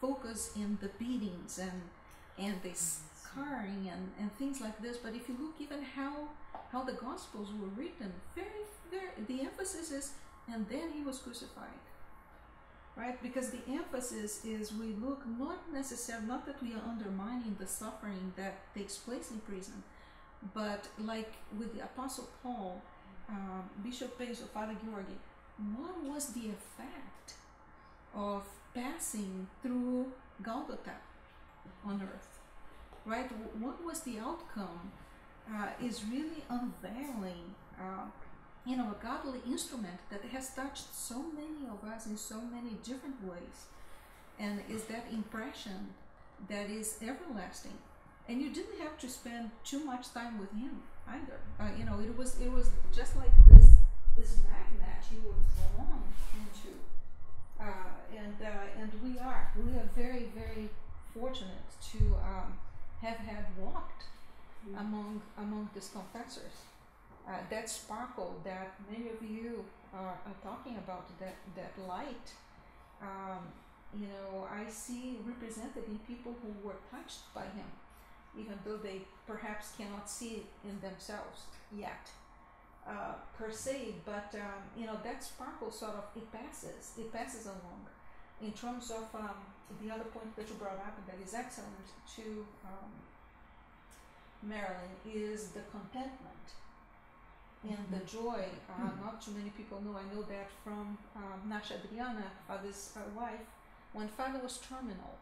focus in the beatings and and the scarring and, and things like this. But if you look even how how the Gospels were written, very very the emphasis is and then he was crucified right because the emphasis is we look not necessarily not that we are undermining the suffering that takes place in prison but like with the apostle paul um, bishop basil father georgi what was the effect of passing through golgotha on earth right what was the outcome uh, is really unveiling uh, you know, a godly instrument that has touched so many of us in so many different ways, and is that impression that is everlasting. And you didn't have to spend too much time with him either. Uh, you know, it was it was just like this this magnet you were drawn into, uh, and uh, and we are. We are very very fortunate to um, have had walked among among these confessors. Uh, that sparkle that many of you are, are talking about, that, that light, um, you know, I see represented in people who were touched by him, even though they perhaps cannot see it in themselves yet. Uh, per se, but um, you know that sparkle sort of it passes, it passes along. In terms of um, the other point that you brought up and that is excellent to um, Marilyn is the contentment and the joy. Uh, Not too many people know. I know that from um, Nasha Adriana, father's uh, wife, when father was terminal,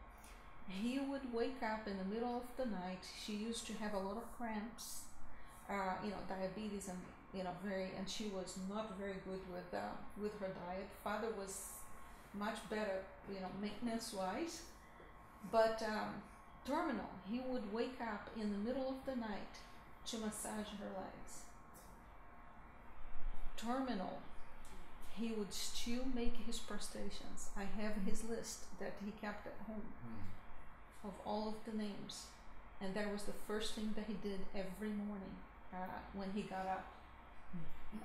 he would wake up in the middle of the night. She used to have a lot of cramps, uh, you know, diabetes and you know very, and she was not very good with uh, with her diet. Father was much better, you know, maintenance wise, but um, terminal. He would wake up in the middle of the night to massage her legs. Terminal. He would still make his prestations. I have his list that he kept at home of all of the names. And that was the first thing that he did every morning uh, when he got up.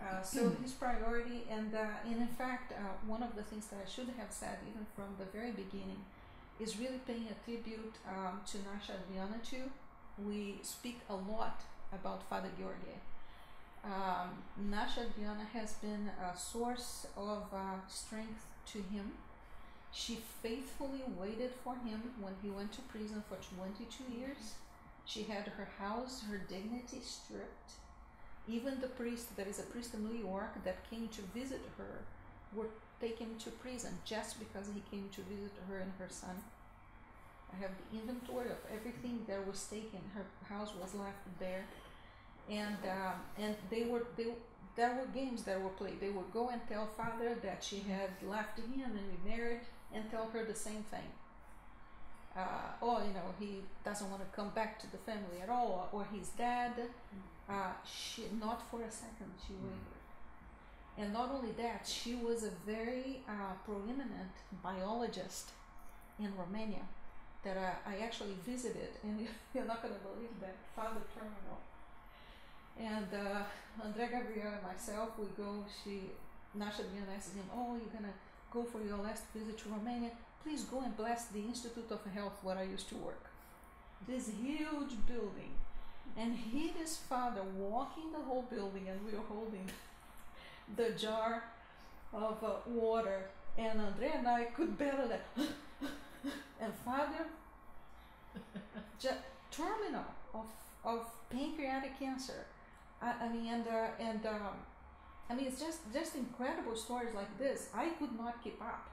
Uh, so his priority, and, uh, and in fact, uh, one of the things that I should have said even from the very beginning is really paying a tribute um, to Nasha Adriana too. We speak a lot about Father Georgi. Um, Nasha Adriana has been a source of uh, strength to him. She faithfully waited for him when he went to prison for 22 years. She had her house, her dignity stripped. Even the priest, there is a priest in New York that came to visit her, were taken to prison just because he came to visit her and her son. I have the inventory of everything that was taken. Her house was left bare, and um, and they were they there were games that were played. They would go and tell father that she had left him and remarried, and tell her the same thing. Uh, or you know he doesn't want to come back to the family at all, or he's dead. Uh, she not for a second she wavered. And not only that, she was a very uh, proeminent biologist in Romania that uh, I actually visited, and you're not going to believe that, Father Terminal. And uh, Andrea Gabriel and myself, we go, she, Nasha Adriana asks him, oh, you're going to go for your last visit to Romania? Please go and bless the Institute of Health where I used to work. This huge building. And he and his father walking the whole building, and we were holding the jar of uh, water, and Andrea and I could barely like, and father, just terminal of of pancreatic cancer. I, I mean, and uh, and um, I mean, it's just just incredible stories like this. I could not keep up.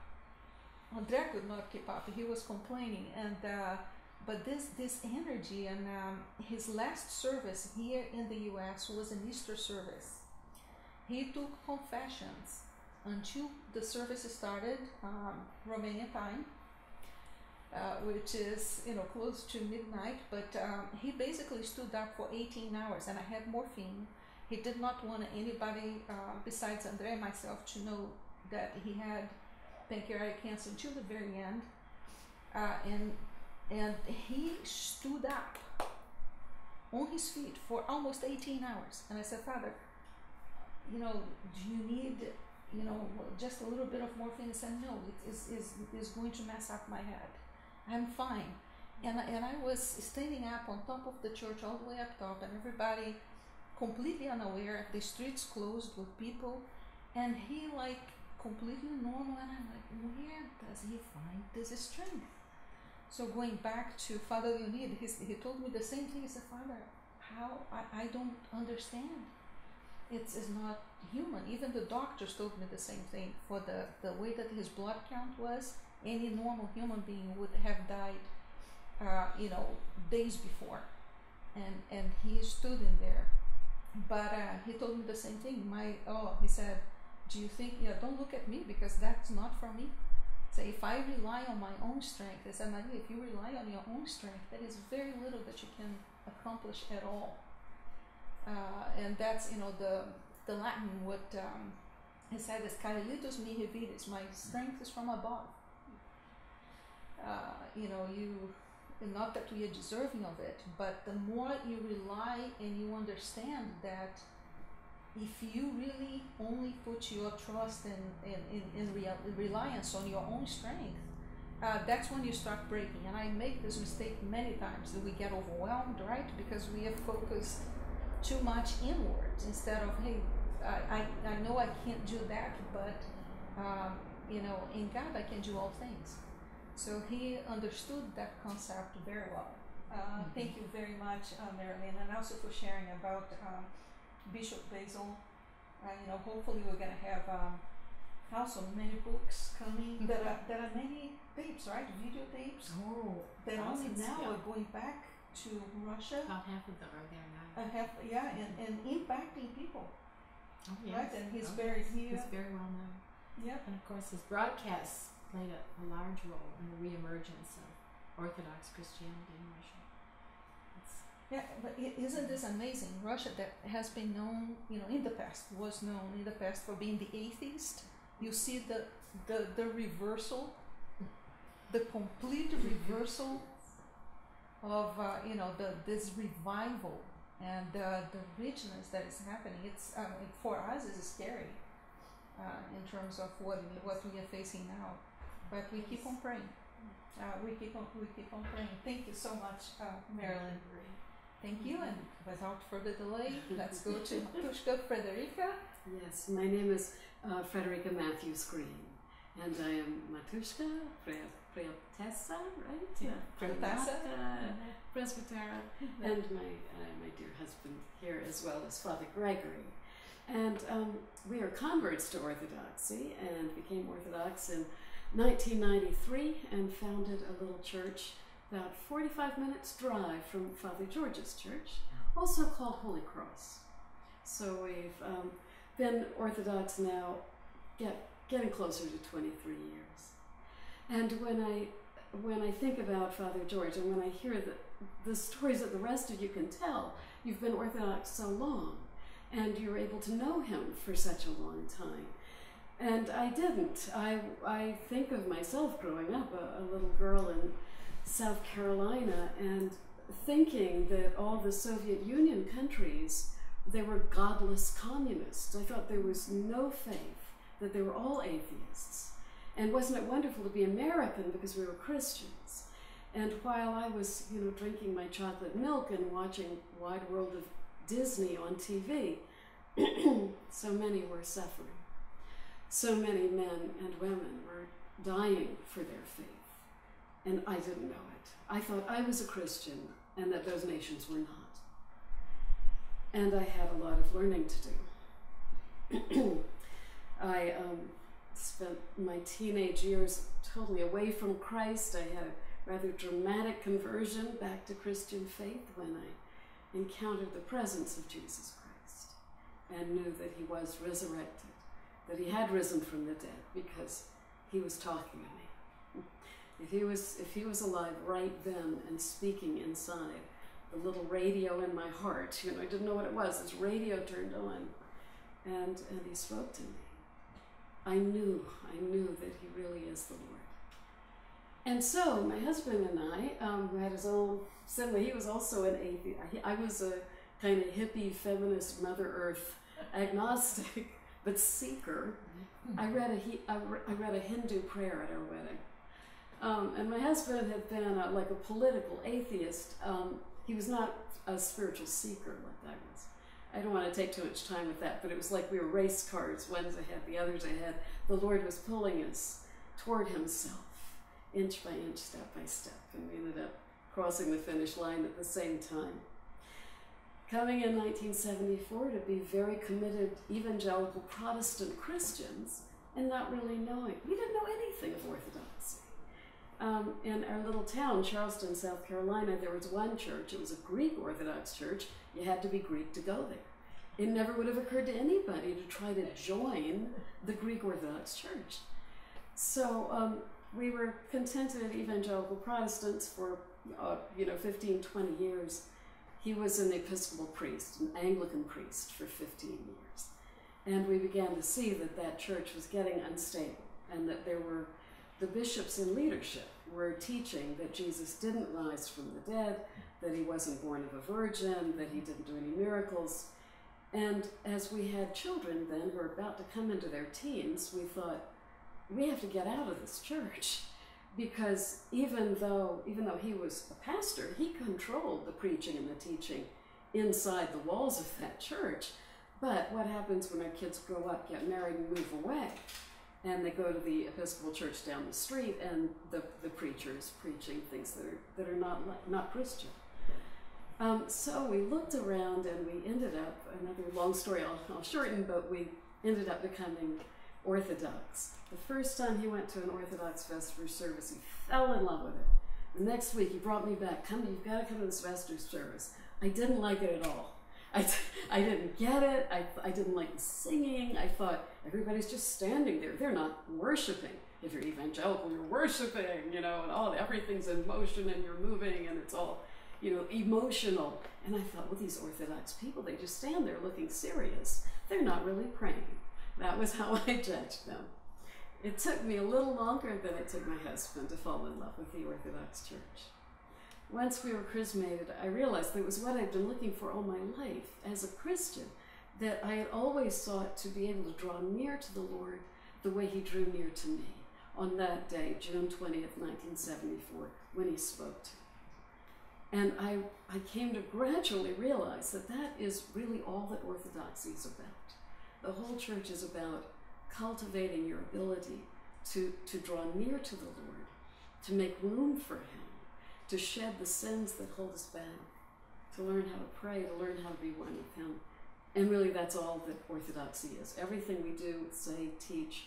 Andrea could not keep up. He was complaining, and uh, but this this energy and um, his last service here in the U.S. was an Easter service he took confessions until the service started, um, Romanian time, uh, which is you know close to midnight. But um, he basically stood up for 18 hours, and I had morphine. He did not want anybody uh, besides Andre and myself to know that he had pancreatic cancer until the very end, uh, and and he stood up on his feet for almost 18 hours. And I said, Father, you know, do you need, you know, just a little bit of morphine? I said, no, it is, is, is going to mess up my head. I'm fine. And, and I was standing up on top of the church, all the way up top, and everybody completely unaware, the streets closed with people, and he like completely normal, and I'm like, where does he find this strength? So going back to Father Leonid, he he told me the same thing. as said, Father, how I, I don't understand it's, it's not human. Even the doctors told me the same thing. For the, the way that his blood count was, any normal human being would have died, uh, you know, days before. And, and he stood in there. But uh, he told me the same thing. My, oh, he said, do you think, yeah, don't look at me because that's not for me. Say, if I rely on my own strength, I said, Maria, if you rely on your own strength, there is very little that you can accomplish at all uh, and that's you know the the Latin what um, he said is "Caelitus mihi vires." My strength is from above. Uh, you know, you not that we are deserving of it, but the more you rely and you understand that if you really only put your trust and in, in, in, real, reliance on your own strength, uh, that's when you start breaking. And I make this mistake many times that we get overwhelmed, right? Because we have focused too much inwards instead of hey I, I, I know I can't do that, but um, you know, in God I can do all things. So he understood that concept very well. Uh, Mm-hmm. Thank you very much, uh, Marilyn, and also for sharing about um, Bishop Basil. Uh, you know, hopefully we're gonna have um, also many books coming. Mm-hmm. There are there are many tapes, right? Videotapes Oh, that only now yeah. are going back to Russia. About half of them are there now. I have yeah, and, and impacting people, oh, yes. right? And he's Oh, buried yes. here. He's very well known. Yep. And of course, his broadcasts played a, a large role in the reemergence of Orthodox Christianity in Russia. Yeah, but isn't this amazing? Russia, that has been known, you know, in the past, was known in the past for being the atheist. You see the the, the reversal, the complete reversal of uh, you know the this revival and the richness that is happening. It's uh, for us is scary uh, in terms of what what we are facing now, but we keep on praying. Uh, we keep on we keep on praying. Thank you so much, uh, Marilyn. Thank you, and without further delay, let's go to Matushka Frederica. Yes, my name is uh, Frederica Mathewes-Green, and I am Matushka Preoteasa, right? Yeah, Preoteasa, Preoteasa. Presbytera, and my uh, my dear husband here as well as Father Gregory. And um, we are converts to Orthodoxy and became Orthodox in 1993 and founded a little church about 45 minutes drive from Father George's church, also called Holy Cross. So we've um, been Orthodox now, get, getting closer to 23 years. And when I when I think about Father George and when I hear the, the stories that the rest of you can tell, you've been Orthodox so long and you're able to know him for such a long time. And I didn't. I, I think of myself growing up, a, a little girl in South Carolina, and thinking that all the Soviet Union countries, they were godless communists. I thought there was no faith, that they were all atheists. And wasn't it wonderful to be American because we were Christians? And while I was, you know, drinking my chocolate milk and watching Wide World of Disney on TV, so many were suffering. So many men and women were dying for their faith. And I didn't know it. I thought I was a Christian and that those nations were not. And I had a lot of learning to do. I um, spent my teenage years totally away from Christ. I had a rather dramatic conversion back to Christian faith when I encountered the presence of Jesus Christ and knew that he was resurrected, that he had risen from the dead because he was talking to me. If he was if he was alive right then and speaking inside, the little radio in my heart, you know, I didn't know what it was. This radio turned on and and he spoke to me. I knew, I knew that he really is the Lord. And so my husband and I, um, who had his own, suddenly he was also an atheist. I was a kind of hippie, feminist, Mother Earth agnostic, but seeker. I read a he, I, re- I read a Hindu prayer at our wedding, um, and my husband had been a, like a political atheist. Um, he was not a spiritual seeker like I was. I don't want to take too much time with that, but it was like we were race cars, one's ahead, the other's ahead. The Lord was pulling us toward Himself, inch by inch, step by step, and we ended up crossing the finish line at the same time. Coming in 1974 to be very committed evangelical Protestant Christians and not really knowing. We didn't know anything of Orthodoxy. Um, in our little town, Charleston, South Carolina, there was one church. It was a Greek Orthodox church. You had to be Greek to go there. It never would have occurred to anybody to try to join the Greek Orthodox Church. So um, we were contented evangelical Protestants for, uh, you know, 15, 20 years. He was an Episcopal priest, an Anglican priest for 15 years. And we began to see that that church was getting unstable and that there were the bishops in leadership were teaching that Jesus didn't rise from the dead, that he wasn't born of a virgin, that he didn't do any miracles. And as we had children then who were about to come into their teens, we thought, we have to get out of this church because even though even though he was a pastor, he controlled the preaching and the teaching inside the walls of that church. but what happens when our kids grow up, get married, and move away? And they go to the Episcopal Church down the street, and the, the preacher is preaching things that are, that are not, not Christian. Um, so we looked around and we ended up, another long story I'll, I'll shorten, but we ended up becoming Orthodox. The first time he went to an Orthodox Vesper service, he fell in love with it. The next week, he brought me back. Come, you've got to come to this Vesper service. I didn't like it at all. I, I didn't get it. I, I didn't like singing. I thought everybody's just standing there. They're not worshiping. If you're evangelical, you're worshiping, you know, and all everything's in motion and you're moving and it's all, you know, emotional. And I thought, well, these Orthodox people, they just stand there looking serious. They're not really praying. That was how I judged them. It took me a little longer than it took my husband to fall in love with the Orthodox Church. Once we were chrismated, I realized that it was what I'd been looking for all my life as a Christian, that I had always sought to be able to draw near to the Lord the way He drew near to me on that day, June 20th, 1974, when He spoke to me. And I, I came to gradually realize that that is really all that Orthodoxy is about. The whole church is about cultivating your ability to, to draw near to the Lord, to make room for Him, to shed the sins that hold us back, to learn how to pray, to learn how to be one with Him. And really, that's all that Orthodoxy is. Everything we do, say, teach,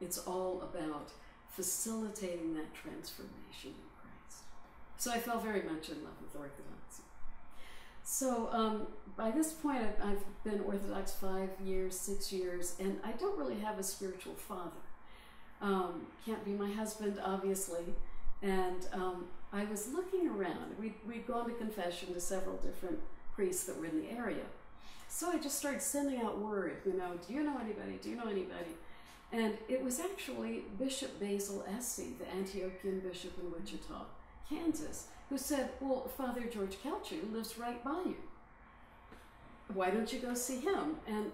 it's all about facilitating that transformation in Christ. So I fell very much in love with Orthodoxy. So um, by this point, I've, been Orthodox five years, six years, and I don't really have a spiritual father. Um, can't be my husband, obviously. And um, I was looking around. We'd, we'd gone to confession to several different priests that were in the area. So I just started sending out word, you know, do you know anybody? Do you know anybody? And it was actually Bishop Basil Essey, the Antiochian bishop in Wichita, Kansas, who said, Well, Father George Calciu lives right by you. Why don't you go see him? And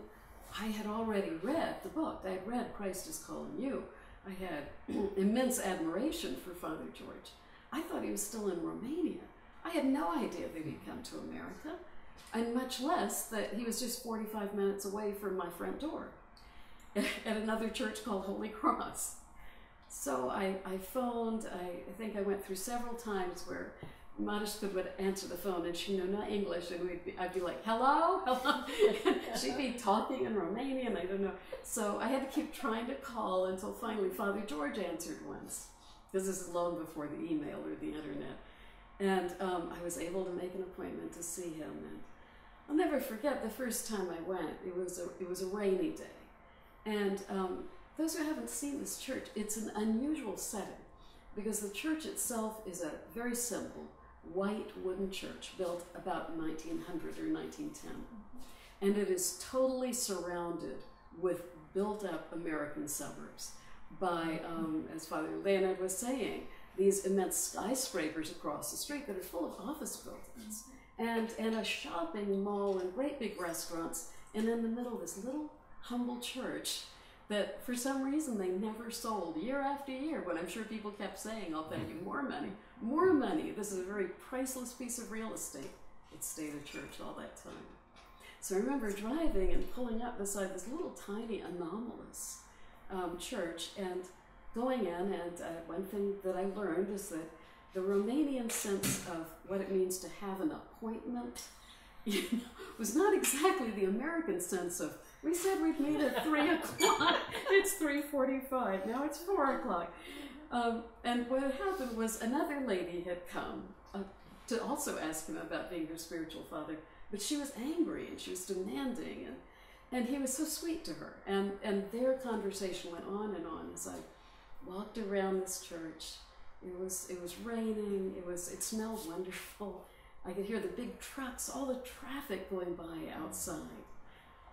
I had already read the book. I had read Christ is Calling You. I had immense admiration for Father George. I thought he was still in Romania. I had no idea that he'd come to America, and much less that he was just 45 minutes away from my front door at another church called Holy Cross. So I, I phoned, I, I think I went through several times where Matushka would answer the phone and she knew not English, and we'd be, I'd be like, hello, hello. She'd be talking in Romanian, I don't know. So I had to keep trying to call until finally Father George answered once, this is long before the email or the internet. And um, I was able to make an appointment to see him. And I'll never forget the first time I went. It was a, it was a rainy day. And um, those who haven't seen this church, it's an unusual setting because the church itself is a very simple white wooden church built about 1900 or 1910. And it is totally surrounded with built up American suburbs by, um, as Father Leonard was saying, these immense skyscrapers across the street that are full of office buildings and, and a shopping mall and great big restaurants. And in the middle, this little humble church that for some reason they never sold year after year when I'm sure people kept saying, I'll pay you more money, more money. This is a very priceless piece of real estate. It stayed a church all that time. So I remember driving and pulling up beside this little tiny anomalous um, church and going in, and uh, one thing that I learned is that the Romanian sense of what it means to have an appointment you know, was not exactly the American sense of we said we'd meet at three o'clock. It's three forty-five. Now it's four o'clock. Um, and what happened was another lady had come uh, to also ask him about being her spiritual father, but she was angry and she was demanding, and and he was so sweet to her. And and their conversation went on and on as I walked around this church. It was it was raining. It was it smelled wonderful. I could hear the big trucks, all the traffic going by outside.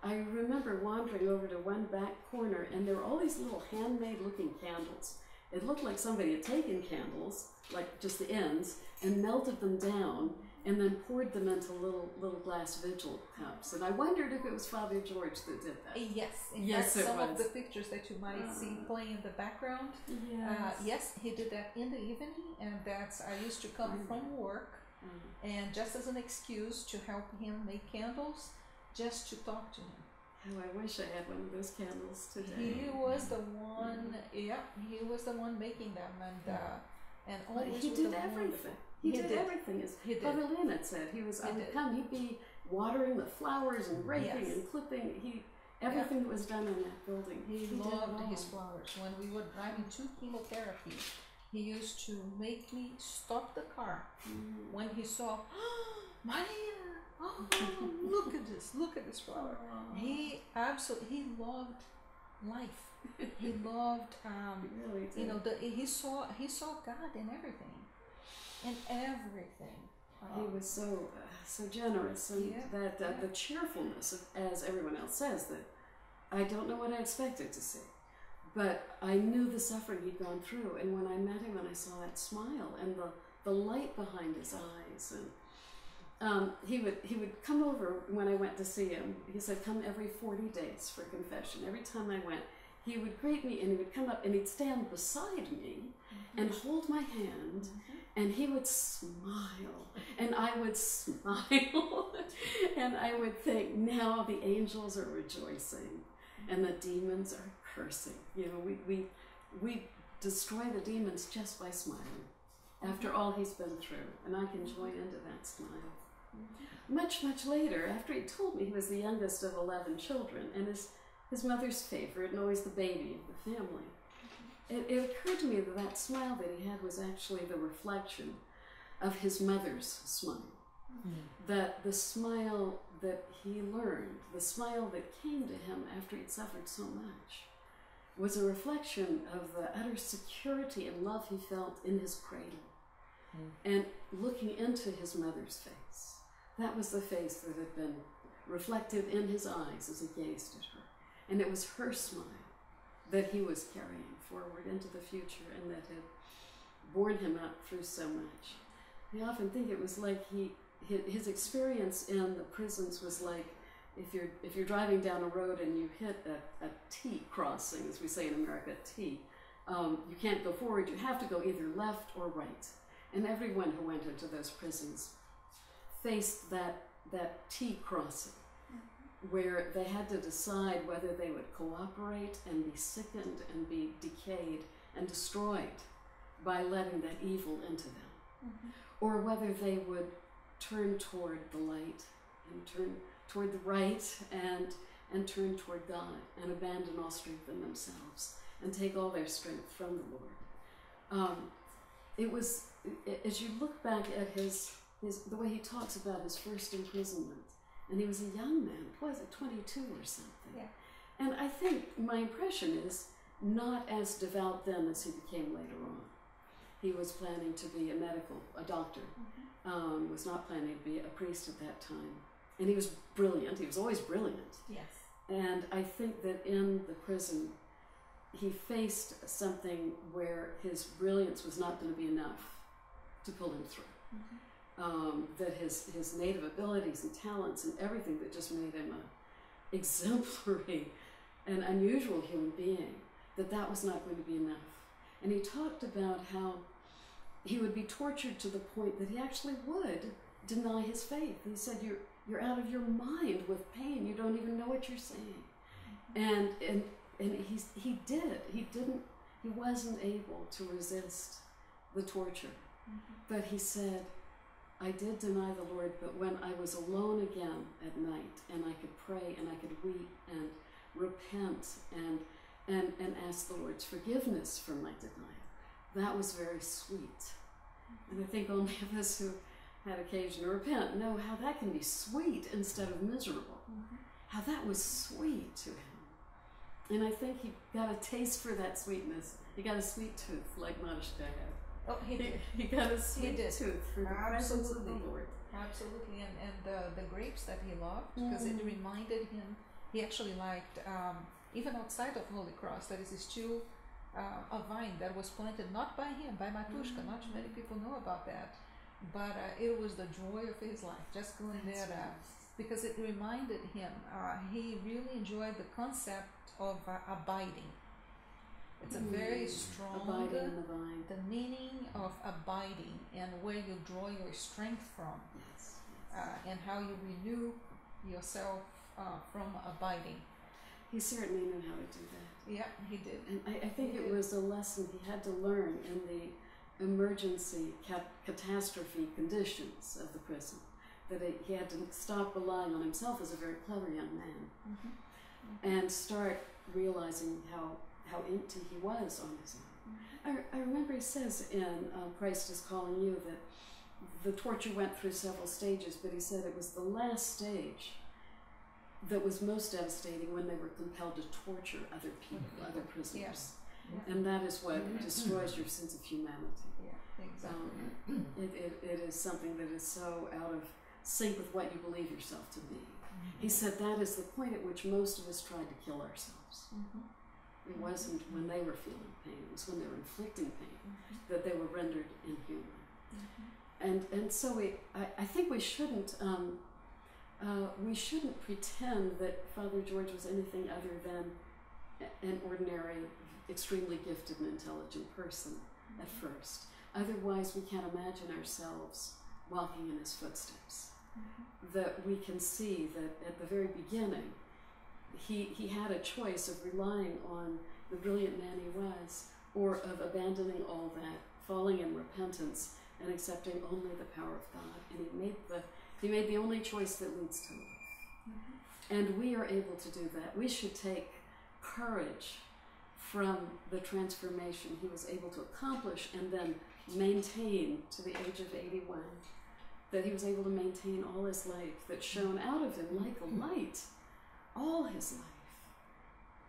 I remember wandering over to one back corner, and there were all these little handmade looking candles. It looked like somebody had taken candles, like just the ends, and melted them down, and then poured them into little little glass vigil cups. And I wondered if it was Father George that did that. Yes, in Yes, fact, it some of the pictures that you might see Ah. playing in the background. Uh, yes, he did that in the evening, and that's I used to come Mm. from work, Mm. and just as an excuse to help him make candles, just to talk to him. How I wish I had one of those candles today. He was the one. Yeah, he was the one making them, and uh, and always he did the everything. He, He did, did. everything. As He did. Father Leonard said, he was He the did. come. He'd be watering the flowers and raking Yes. and clipping. He everything that was done in that building. He, it loved his flowers. When we were driving to chemotherapy, he used to make me stop the car Mm. when he saw, Maria, oh, look at this, look at this flower. He absolutely, he loved life. He loved, um, really you know, the, he saw, he saw God in everything, in everything. He was so uh, so generous, and Yeah, that uh, yeah. the cheerfulness, of, as everyone else says, that I don't know what I expected to see, but I knew the suffering he'd gone through, and when I met him and I saw that smile and the the light behind his eyes, and um, he would he would come over when I went to see him. He said, "Come every forty days for confession." Every time I went, he would greet me, and he would come up and he'd stand beside me mm-hmm. and hold my hand mm-hmm. and he would smile and i would smile and i would think now the angels are rejoicing and the demons are cursing. You know we we we destroy the demons just by smiling after mm-hmm. all he's been through and i can join into that smile. Much much later after he told me he was the youngest of 11 children and his his mother's favorite and always the baby of the family it, it occurred to me that that smile that he had was actually the reflection of his mother's smile. Hmm. That the smile that he learned, the smile that came to him after he'd suffered so much, was a reflection of the utter security and love he felt in his cradle. Hmm. And looking into his mother's face, that was the face that had been reflected in his eyes as he gazed at her. And it was her smile that he was carrying forward into the future and that had borne him up through so much. I often think it was like he his, experience in the prisons was like if you're if you're driving down a road and you hit a, a T crossing, as we say in America, T, um, you can't go forward. You have to go either left or right. And everyone who went into those prisons faced that that T crossing where they had to decide whether they would cooperate and be sickened and be decayed and destroyed by letting that evil into them, or whether they would turn toward the light and turn toward the right and and turn toward God and abandon all strength in themselves and take all their strength from the Lord. Um, it was as you look back at his his the way he talks about his first imprisonment and he was a young man. Was it, 22 or something? Yeah. And I think my impression is not as devout then as he became later on. He was planning to be a medical, a doctor. Um, was not planning to be a priest at that time. And he was brilliant. He was always brilliant. Yes. And I think that in the prison, he faced something where his brilliance was not going to be enough to pull him through um, that his his native abilities and talents and everything that just made him a exemplary and unusual human being that that was not going to be enough. And he talked about how he would be tortured to the point that he actually would deny his faith. He said you're you're out of your mind with pain. You don't even know what you're saying. And and and he's he did. He didn't he wasn't able to resist the torture. But he said I did deny the Lord, but when I was alone again at night and I could pray and I could weep and repent and and, and ask the Lord's forgiveness for my denial, that was very sweet. And I think only of us who had occasion to repent know how that can be sweet instead of miserable. Mm-hmm. How that was sweet to him. And I think he got a taste for that sweetness. He got a sweet tooth like Matushka had. Oh, he He, did. he got a sweet did. tooth for the presence of Absolutely. the Lord. Absolutely, and, and the, the grapes that he loved, because it Mm. reminded him, he actually liked, um, even outside of Holy Cross, there is still uh, a vine that was planted not by him, by Matushka. Not many people know about that, but uh, it was the joy of his life, just going That's there, uh, because it reminded him, uh, he really enjoyed the concept of uh, abiding. It's a very Mm. strong abiding in the vine. the meaning of abiding and where you draw your strength from Yes. uh, and how you renew yourself uh, from abiding. he certainly knew how to do that. Yeah, he did. And I, I think He it did. was a lesson he had to learn in the emergency cat- catastrophe conditions of the prison. That it, he had to stop relying on himself as a very clever young man Mhm. and start realizing how, how empty he was on his own. Mm-hmm. I, I remember he says in uh, Christ is Calling You that the torture went through several stages, but he said it was the last stage that was most devastating when they were compelled to torture other people, mm-hmm. other prisoners. Yeah. And that is what mm-hmm. destroys your sense of humanity. Yeah, exactly. Um, it, it, it is something that is so out of sync with what you believe yourself to be. He said that is the point at which most of us tried to kill ourselves. It wasn't when they were feeling pain, it was when they were inflicting pain Mhm. that they were rendered inhuman. Mhm. And, and so we, I, I think we shouldn't, um, uh, we shouldn't pretend that Father George was anything other than an ordinary, extremely gifted and intelligent person at first. Otherwise, we can't imagine ourselves walking in his footsteps. That we can see that at the very beginning, he, he had a choice of relying on the brilliant man he was or of abandoning all that, falling in repentance, and accepting only the power of God. And he made the, he made the only choice that leads to life. Mm-hmm. And we are able to do that. We should take courage from the transformation he was able to accomplish and then maintain to the age of 81. That he was able to maintain all his life, that mm-hmm. shone out of him like a light, all his life.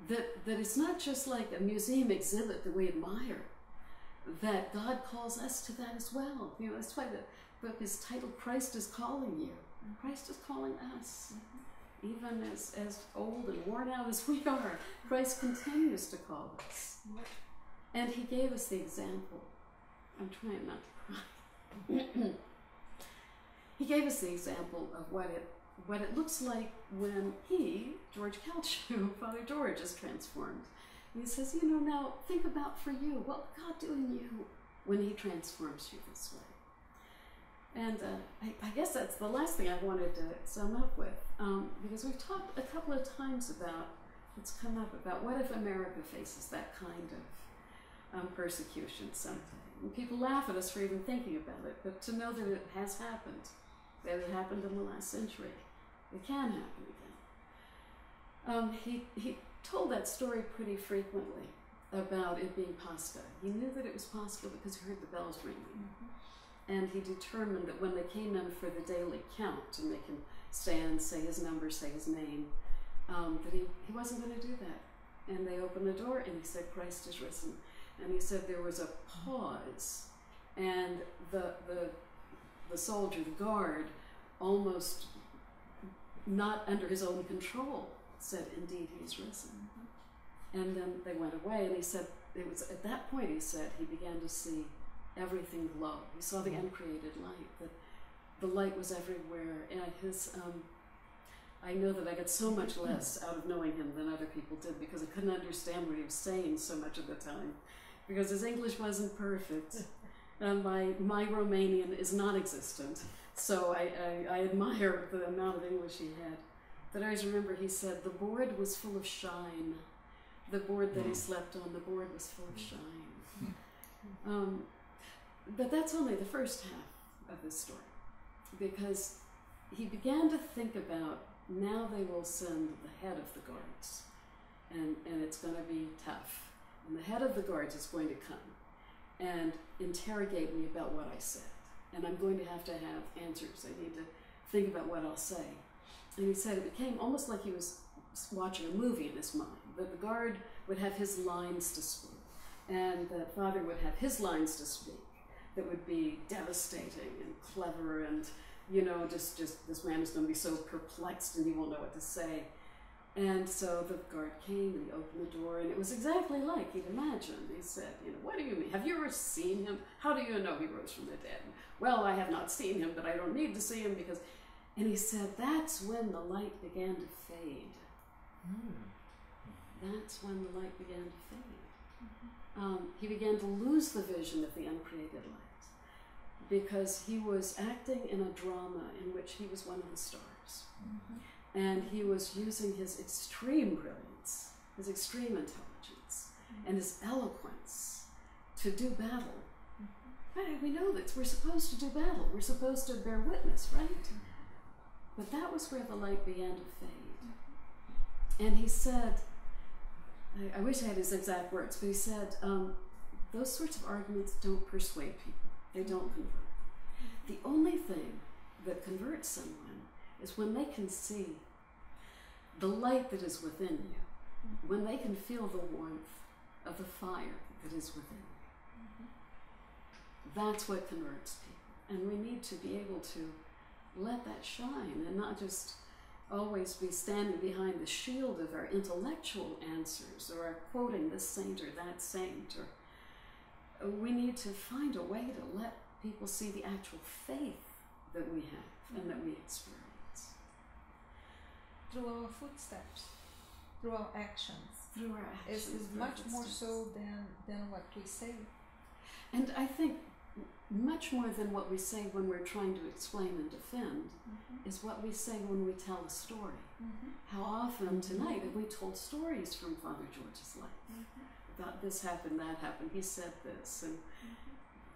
That, that it's not just like a museum exhibit that we admire, that God calls us to that as well. You know, that's why the book is titled Christ is Calling You. Christ is calling us. Even as, as old and worn out as we are, Christ continues to call us. And he gave us the example. I'm trying not to cry. he gave us the example of what it what it looks like when he, George Calciu, Father George, is transformed. He says, you know, now think about for you, what God do in you when he transforms you this way? And uh, I, I guess that's the last thing I wanted to sum up with, um, because we've talked a couple of times about it's come up about what if America faces that kind of um, persecution someday. And people laugh at us for even thinking about it, but to know that it has happened, that it happened in the last century, it can happen again. Um, he, he told that story pretty frequently about it being Pascha. He knew that it was possible because he heard the bells ringing. And he determined that when they came in for the daily count to make him stand, say his number, say his name, um, that he, he wasn't going to do that. And they opened the door and he said, Christ is risen. And he said there was a pause and the, the, the soldier, the guard, almost not under his own control, said, Indeed, he is risen. And then they went away, and he said, it was at that point, he said, he began to see everything glow. He saw the uncreated light, that the light was everywhere. And his, um, I know that I got so much less out of knowing him than other people did because I couldn't understand what he was saying so much of the time because his English wasn't perfect. Um, my, my Romanian is non existent. So I, I, I admire the amount of English he had. But I always remember he said the board was full of shine. The board that he slept on, the board was full of shine. Um, but that's only the first half of this story. Because he began to think about now they will send the head of the guards. And, and it's going to be tough. And the head of the guards is going to come and interrogate me about what I said and I'm going to have to have answers. I need to think about what I'll say. And he said it became almost like he was watching a movie in his mind, that the guard would have his lines to speak, and the father would have his lines to speak that would be devastating and clever and you know just just this man is going to be so perplexed and he won't know what to say and so the guard came and he opened the door, and it was exactly like he'd imagined. He said, You know, what do you mean? Have you ever seen him? How do you know he rose from the dead? Well, I have not seen him, but I don't need to see him because. And he said, That's when the light began to fade. Hmm. That's when the light began to fade. Mm-hmm. Um, he began to lose the vision of the uncreated light because he was acting in a drama in which he was one of the stars mm-hmm. And he was using his extreme brilliance his extreme intelligence, mm-hmm. and his eloquence to do battle. Mm-hmm. Right, we know that we're supposed to do battle. We're supposed to bear witness, right? Mm-hmm. But that was where the light began to fade. And he said, I, I wish I had his exact words, but he said, um, those sorts of arguments don't persuade people. They don't convert. The only thing that converts someone is when they can see the light that is within you, when they can feel the warmth of the fire that is within you. That's what converts people. And we need to be able to let that shine and not just always be standing behind the shield of our intellectual answers or our quoting this saint or that saint or we need to find a way to let people see the actual faith that we have and that we experience through our footsteps, through our actions. through our actions. Is, is much more so than, than what we say. And I think much more than what we say when we're trying to explain and defend mm-hmm. is what we say when we tell a story. Mm-hmm. How often tonight have we told stories from Father George's life? Mm-hmm. About this happened, that happened, he said this. And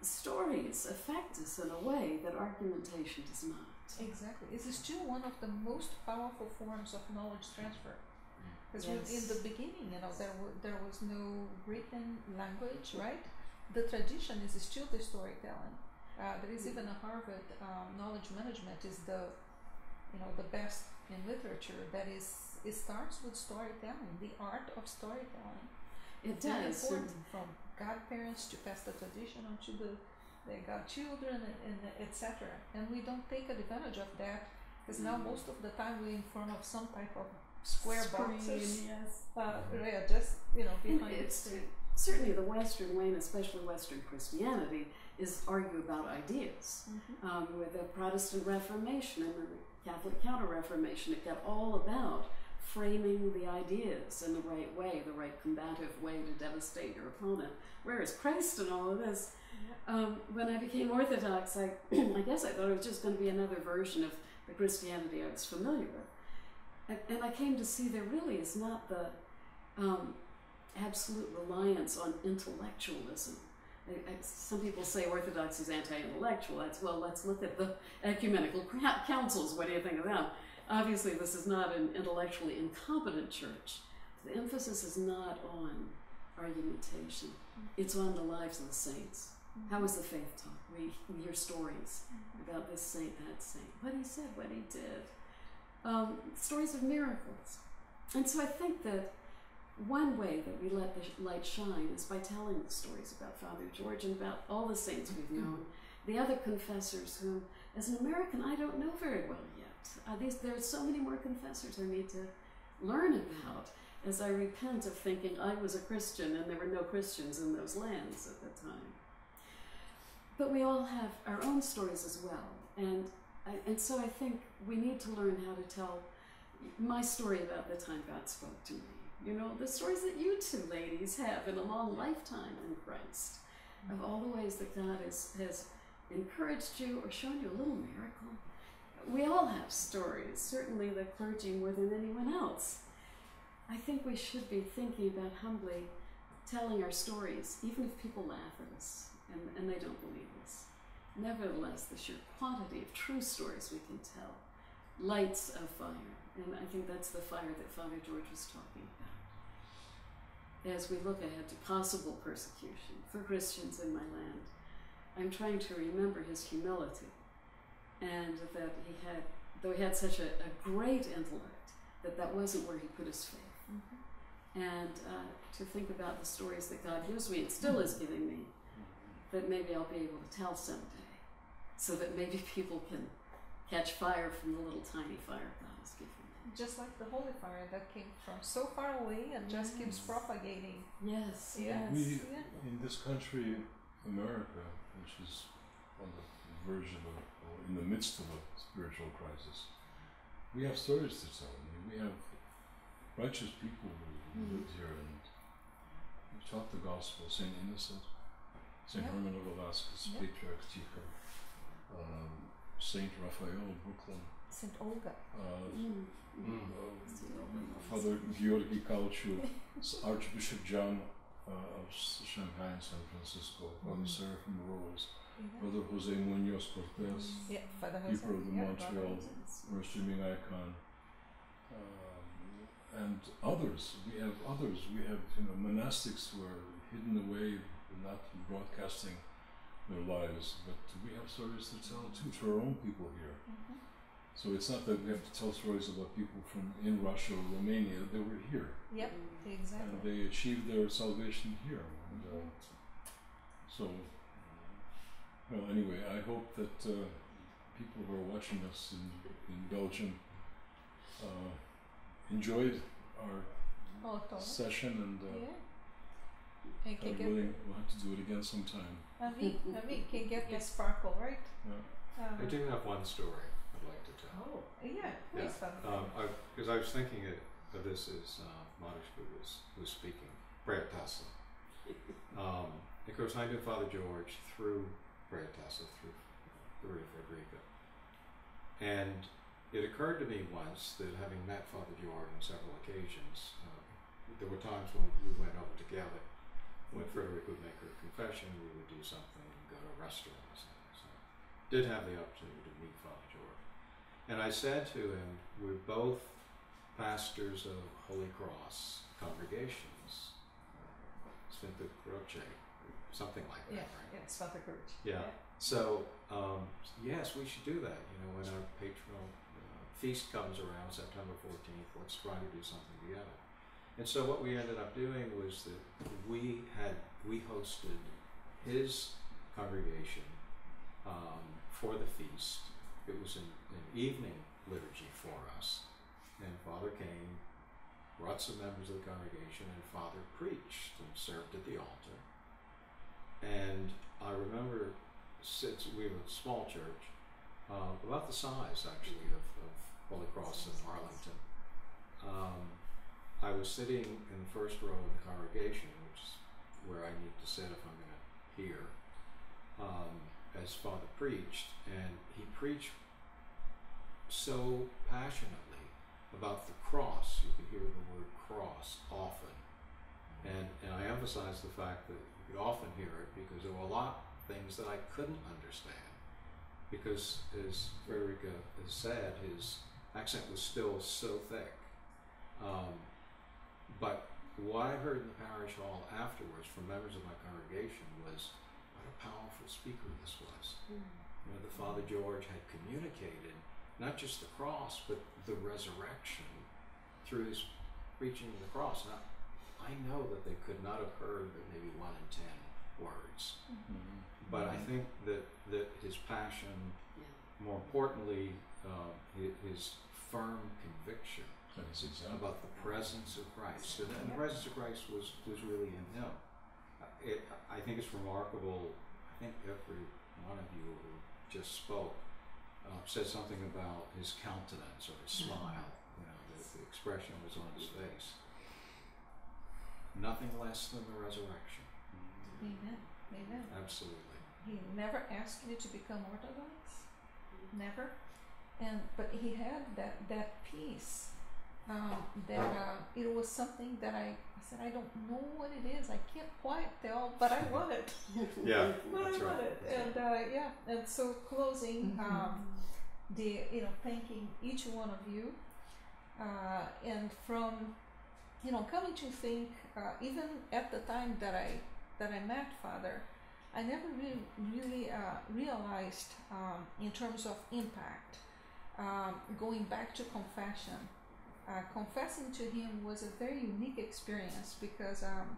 stories affect us in a way that argumentation does not. Exactly. This is still one of the most powerful forms of knowledge transfer. Because in the beginning, you know, there, w- there was no written language, right? The tradition is still the storytelling. Uh, there is even a Harvard um, knowledge management is the, you know, the best in literature. That is, it starts with storytelling, the art of storytelling. It It's very does. important and- from godparents to pass the tradition on to the, the godchildren and, and etc. And we don't take advantage of that because now Mm. most of the time we're in front of some type of square boxes. Screen, yes. Uh, yeah, just you know behind the it's screen. certainly the Western way, and especially Western Christianity, is argue about ideas. Mm-hmm. Um, with the Protestant Reformation and the Catholic Counter Reformation, it got all about framing the ideas in the right way, the right combative way to devastate your opponent. Whereas Christ and all of this, um, when I became Orthodox, I, I guess I thought it was just going to be another version of the Christianity I was familiar with. And, and I came to see there really is not the um, absolute reliance on intellectualism. I, I, some people say Orthodox is anti-intellectual. That's well. Let's look at the ecumenical councils. What do you think of them? Obviously, this is not an intellectually incompetent church. The emphasis is not on argumentation. It's on the lives of the saints. How was the faith taught? We, we hear stories about this saint, that saint, what he said, what he did, um, stories of miracles. And so I think that one way that we let the light shine is by telling the stories about Father George and about all the saints we've known, the other confessors who, as an American, I don't know very well yet. Uh, these, there are so many more confessors I need to learn about as I repent of thinking I was a Christian and there were no Christians in those lands at the time. But we all have our own stories as well, and and so I think we need to learn how to tell my story about the time God spoke to me. You know, the stories that you two ladies have in a long lifetime in Christ, of all the ways that God has, has encouraged you or shown you a little miracle. We all have stories, certainly the clergy more than anyone else. I think we should be thinking about humbly telling our stories, even if people laugh at us and, and they don't believe us. Nevertheless, the sheer quantity of true stories we can tell lights a fire. And I think that's the fire that Father George was talking about. As we look ahead to possible persecution for Christians in my land, I'm trying to remember his humility and that he had, though he had such a, a great intellect, that that wasn't where he put his faith. And uh, to think about the stories that God gives me and still is giving me, that maybe I'll be able to tell someday, so that maybe people can catch fire from the little tiny fire God has given them. Just like the holy fire that came from so far away and just keeps propagating. Yes, yes. We, Yeah. in this country, America, which is on the verge of a, or in the midst of a spiritual crisis, we have stories to tell. I mean, we have righteous people who Mm. lived here and who taught the gospel. Saint Innocent, Saint Yeah. Herman of Damascus, Yeah. Patriarch Tikhon. Um, Saint Raphael, of Brooklyn. St. Olga. Uh, Mm. uh, Father Georgi Calciu, Archbishop John uh, of Shanghai and San Francisco, Father Seraphim Rose, Brother Jose Munoz Cortez, Yeah, Father Keeper of the yeah, Montreal streaming icon, um, and others. We have others. We have you know monastics who are hidden away, not broadcasting their lives, but we have stories to tell too to our own people here. Mhm. So it's not that we have to tell stories about people from in Russia or Romania. They were here Yep, exactly. and they achieved their salvation here. And, uh, so, well, anyway, I hope that uh, people who are watching us in, in Belgium uh, enjoyed our Oh, session and uh, Yeah. And can God get, willing, we'll have to do it again sometime. Avi, Avi can get the sparkle, right? Yeah. Uh, I do have one story I'd like to tell. Oh, yeah, please, Father. Um, because I, was thinking of, of this as uh, Matushka was, was speaking, Preoteasa. Um, of course, I knew Father George through Preoteasa, through Maria Frederica. And it occurred to me once that having met Father George on several occasions, uh, there were times when we went over together. When Frederick would make her confession, we would do something and go to restaurants. So, did have the opportunity to meet Father George. And I said to him, we're both pastors of Holy Cross congregations, Svinta Croce, something like Yeah, that, right? yeah, it's Father Gurch. Yeah. So, um, yes, we should do that. You know, when our patronal uh, feast comes around, September 14th, let's try to do something together. And so what we ended up doing was that we had, we hosted his congregation um, for the feast. It was an, an evening liturgy for us. And Father came, brought some members of the congregation, and Father preached and served at the altar. And I remember since we were a small church, uh, about the size actually of, of Holy Cross in Arlington. Um, I was sitting in the first row of the congregation, which is where I need to sit if I'm going to hear, um, as Father preached, and he preached so passionately about the cross. You could hear the word cross often. And, and I emphasize the fact that you could often hear it because there were a lot of things that I couldn't understand. Because, as Frederica has said, his accent was still so thick. Um, but what I heard in the parish hall afterwards from members of my congregation was what a powerful speaker this was. You know, the Father George had communicated not just the cross, but the resurrection through his preaching of the cross. Now, I know that they could not have heard but maybe one in ten words, but I think that, that his passion, Yeah. more importantly, uh, his firm conviction That's exactly. about the presence of Christ, and, and the presence of Christ was, was really in him. Uh, It, I think it's remarkable. I think every one of you who just spoke uh, said something about his countenance or his smile. You know, the, the expression was on his face. Nothing less than the resurrection. Amen. Amen. Absolutely. He never asked you to become Orthodox. Never. And but he had that that peace. Um, that uh, it was something that I, I said I don't know what it is. I can't quite tell, but I want it. Yeah, but that's I want right. it. And uh, yeah. And so closing. Um, the you know thanking each one of you uh, and from you know coming to think uh, even at the time that I that I met Father I never really really uh, realized um, in terms of impact um, going back to confession uh, confessing to him was a very unique experience because um,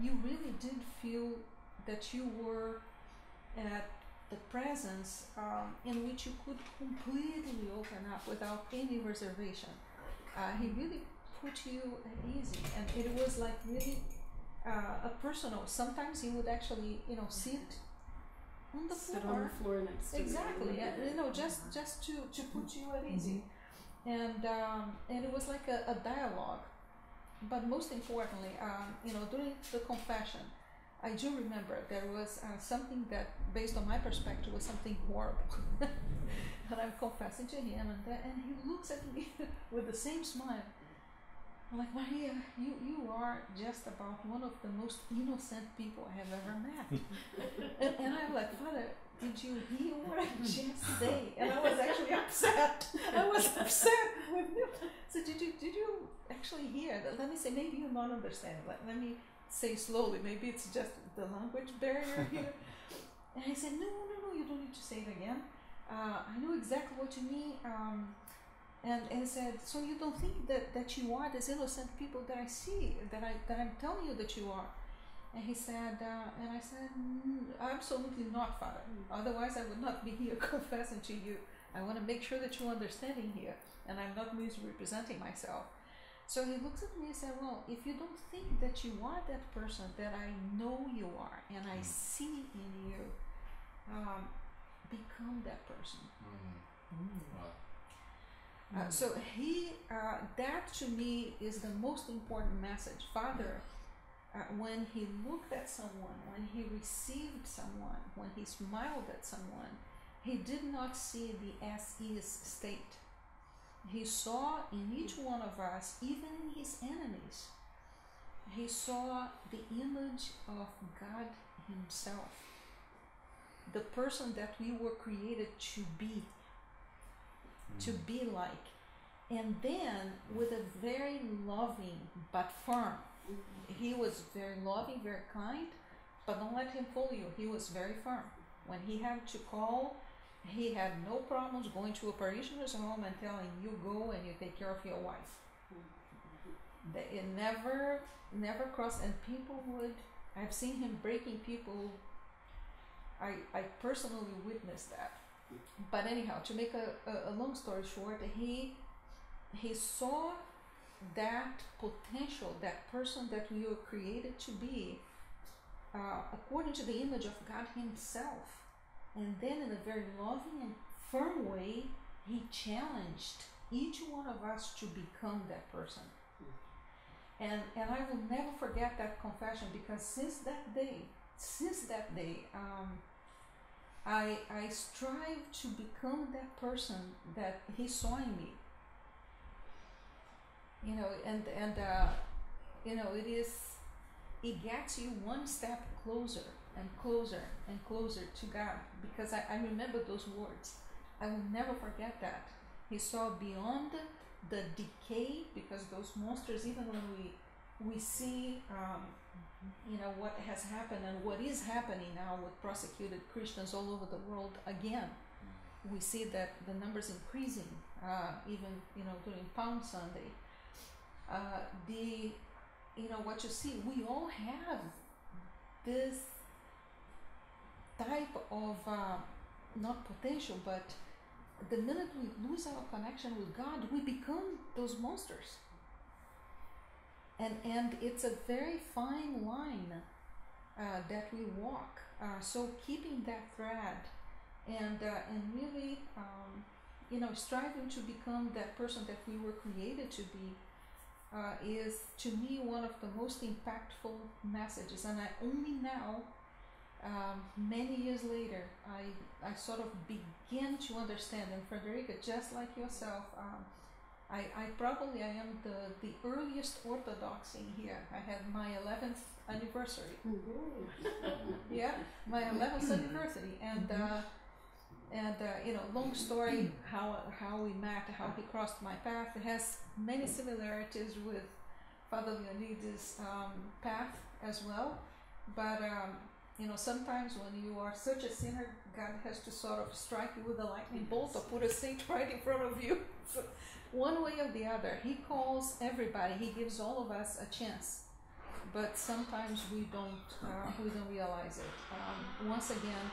you really did feel that you were at the presence um, in which you could completely open up without any reservation. Uh, he really put you at easy, and it was like really uh, a personal. Sometimes he would actually, you know, sit on the Sit floor. on the floor next to. Exactly, and you know, just just to to put you at easy, and um, and it was like a, a dialogue. But most importantly, um, you know, during the confession, I do remember there was uh, something that based on my perspective, was something horrible. and I'm confessing to him, and, that, and he looks at me with the same smile. I'm like, Maria, you, you are just about one of the most innocent people I have ever met. and, and I'm like, Father, did you hear what I just say? And I was actually upset. I was upset with him. So did you did you actually hear that? Let me say, maybe you're not understanding. Let, let me say slowly. Maybe it's just the language barrier here. and I said, no, no, no, you don't need to say it again. Uh, I know exactly what you mean. Um, and and said, so you don't think that, that you are these innocent people that I see, that I that I'm telling you that you are. And he said, uh, and I said, mm, absolutely not, Father. Otherwise, I would not be here confessing to you. I want to make sure that you're understanding here, and I'm not misrepresenting myself. So he looks at me and said, Well, if you don't think that you are that person that I know you are and I see in you, um, become that person. Mm. Wow. Uh, so he, uh, that to me is the most important message. Father, Uh, when he looked at someone, when he received someone, when he smiled at someone, he did not see the as is state. He saw in each one of us, even in his enemies, he saw the image of God Himself, the person that we were created to be, to be like. And then, with a very loving but firm, he was very loving, very kind, but don't let him fool you. He was very firm. When he had to call, he had no problems going to a parishioner's home and telling you go and you take care of your wife. That it never, never crossed. And people would. I've seen him breaking people. I I personally witnessed that. But anyhow, to make a, a, a long story short, he he saw that potential, that person that we were created to be, uh, according to the image of God Himself. And then, in a very loving and firm way, He challenged each one of us to become that person. And, and I will never forget that confession because since that day, since that day, um, I, I strive to become that person that He saw in me you know and and uh, you know it is it gets you one step closer and closer and closer to god. Because i, I remember those words. I will never forget that. He saw beyond the decay because those monsters even when we we see um, you know what has happened and what is happening now with prosecuted christians all over the world again we see that the numbers increasing uh, even you know during palm sunday uh, the you know what you see. We all have this type of uh, not potential but the minute we lose our connection with god we become those monsters. And and it's a very fine line uh, that we walk. Uh, so keeping that thread and uh, and really um, you know striving to become that person that we were created to be uh, is to me one of the most impactful messages. And I only now, um, many years later, I, I sort of begin to understand. And Frederica, just like yourself, um, I, I probably I am the, the earliest Orthodox in here. I had my 11th anniversary. yeah, my 11th anniversary. And uh, and uh, you know long story how how we met how he crossed my path it has many similarities with father leonidas um, path as well. But um, you know sometimes when you are such a sinner god has to sort of strike you with a lightning bolt or put a saint right in front of you. One way or the other he calls everybody he gives all of us a chance but sometimes we don't uh, we don't realize it um, once again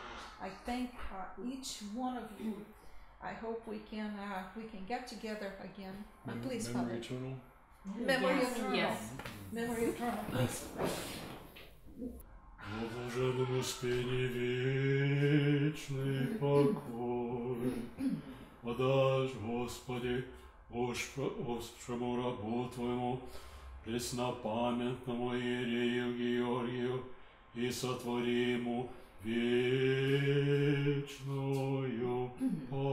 I thank uh, each one of you. I hope we can uh, we can get together again. Uh, Mem- please, memory Father. eternal. Memory Yes, eternal. yes. Memory eternal. Please. Во блаженном успении вечный покой. Подашь, Господи, оспшему рабу Твоему, преснопамятному Иерею Георгию, и сотвори ему wiecznoją Christ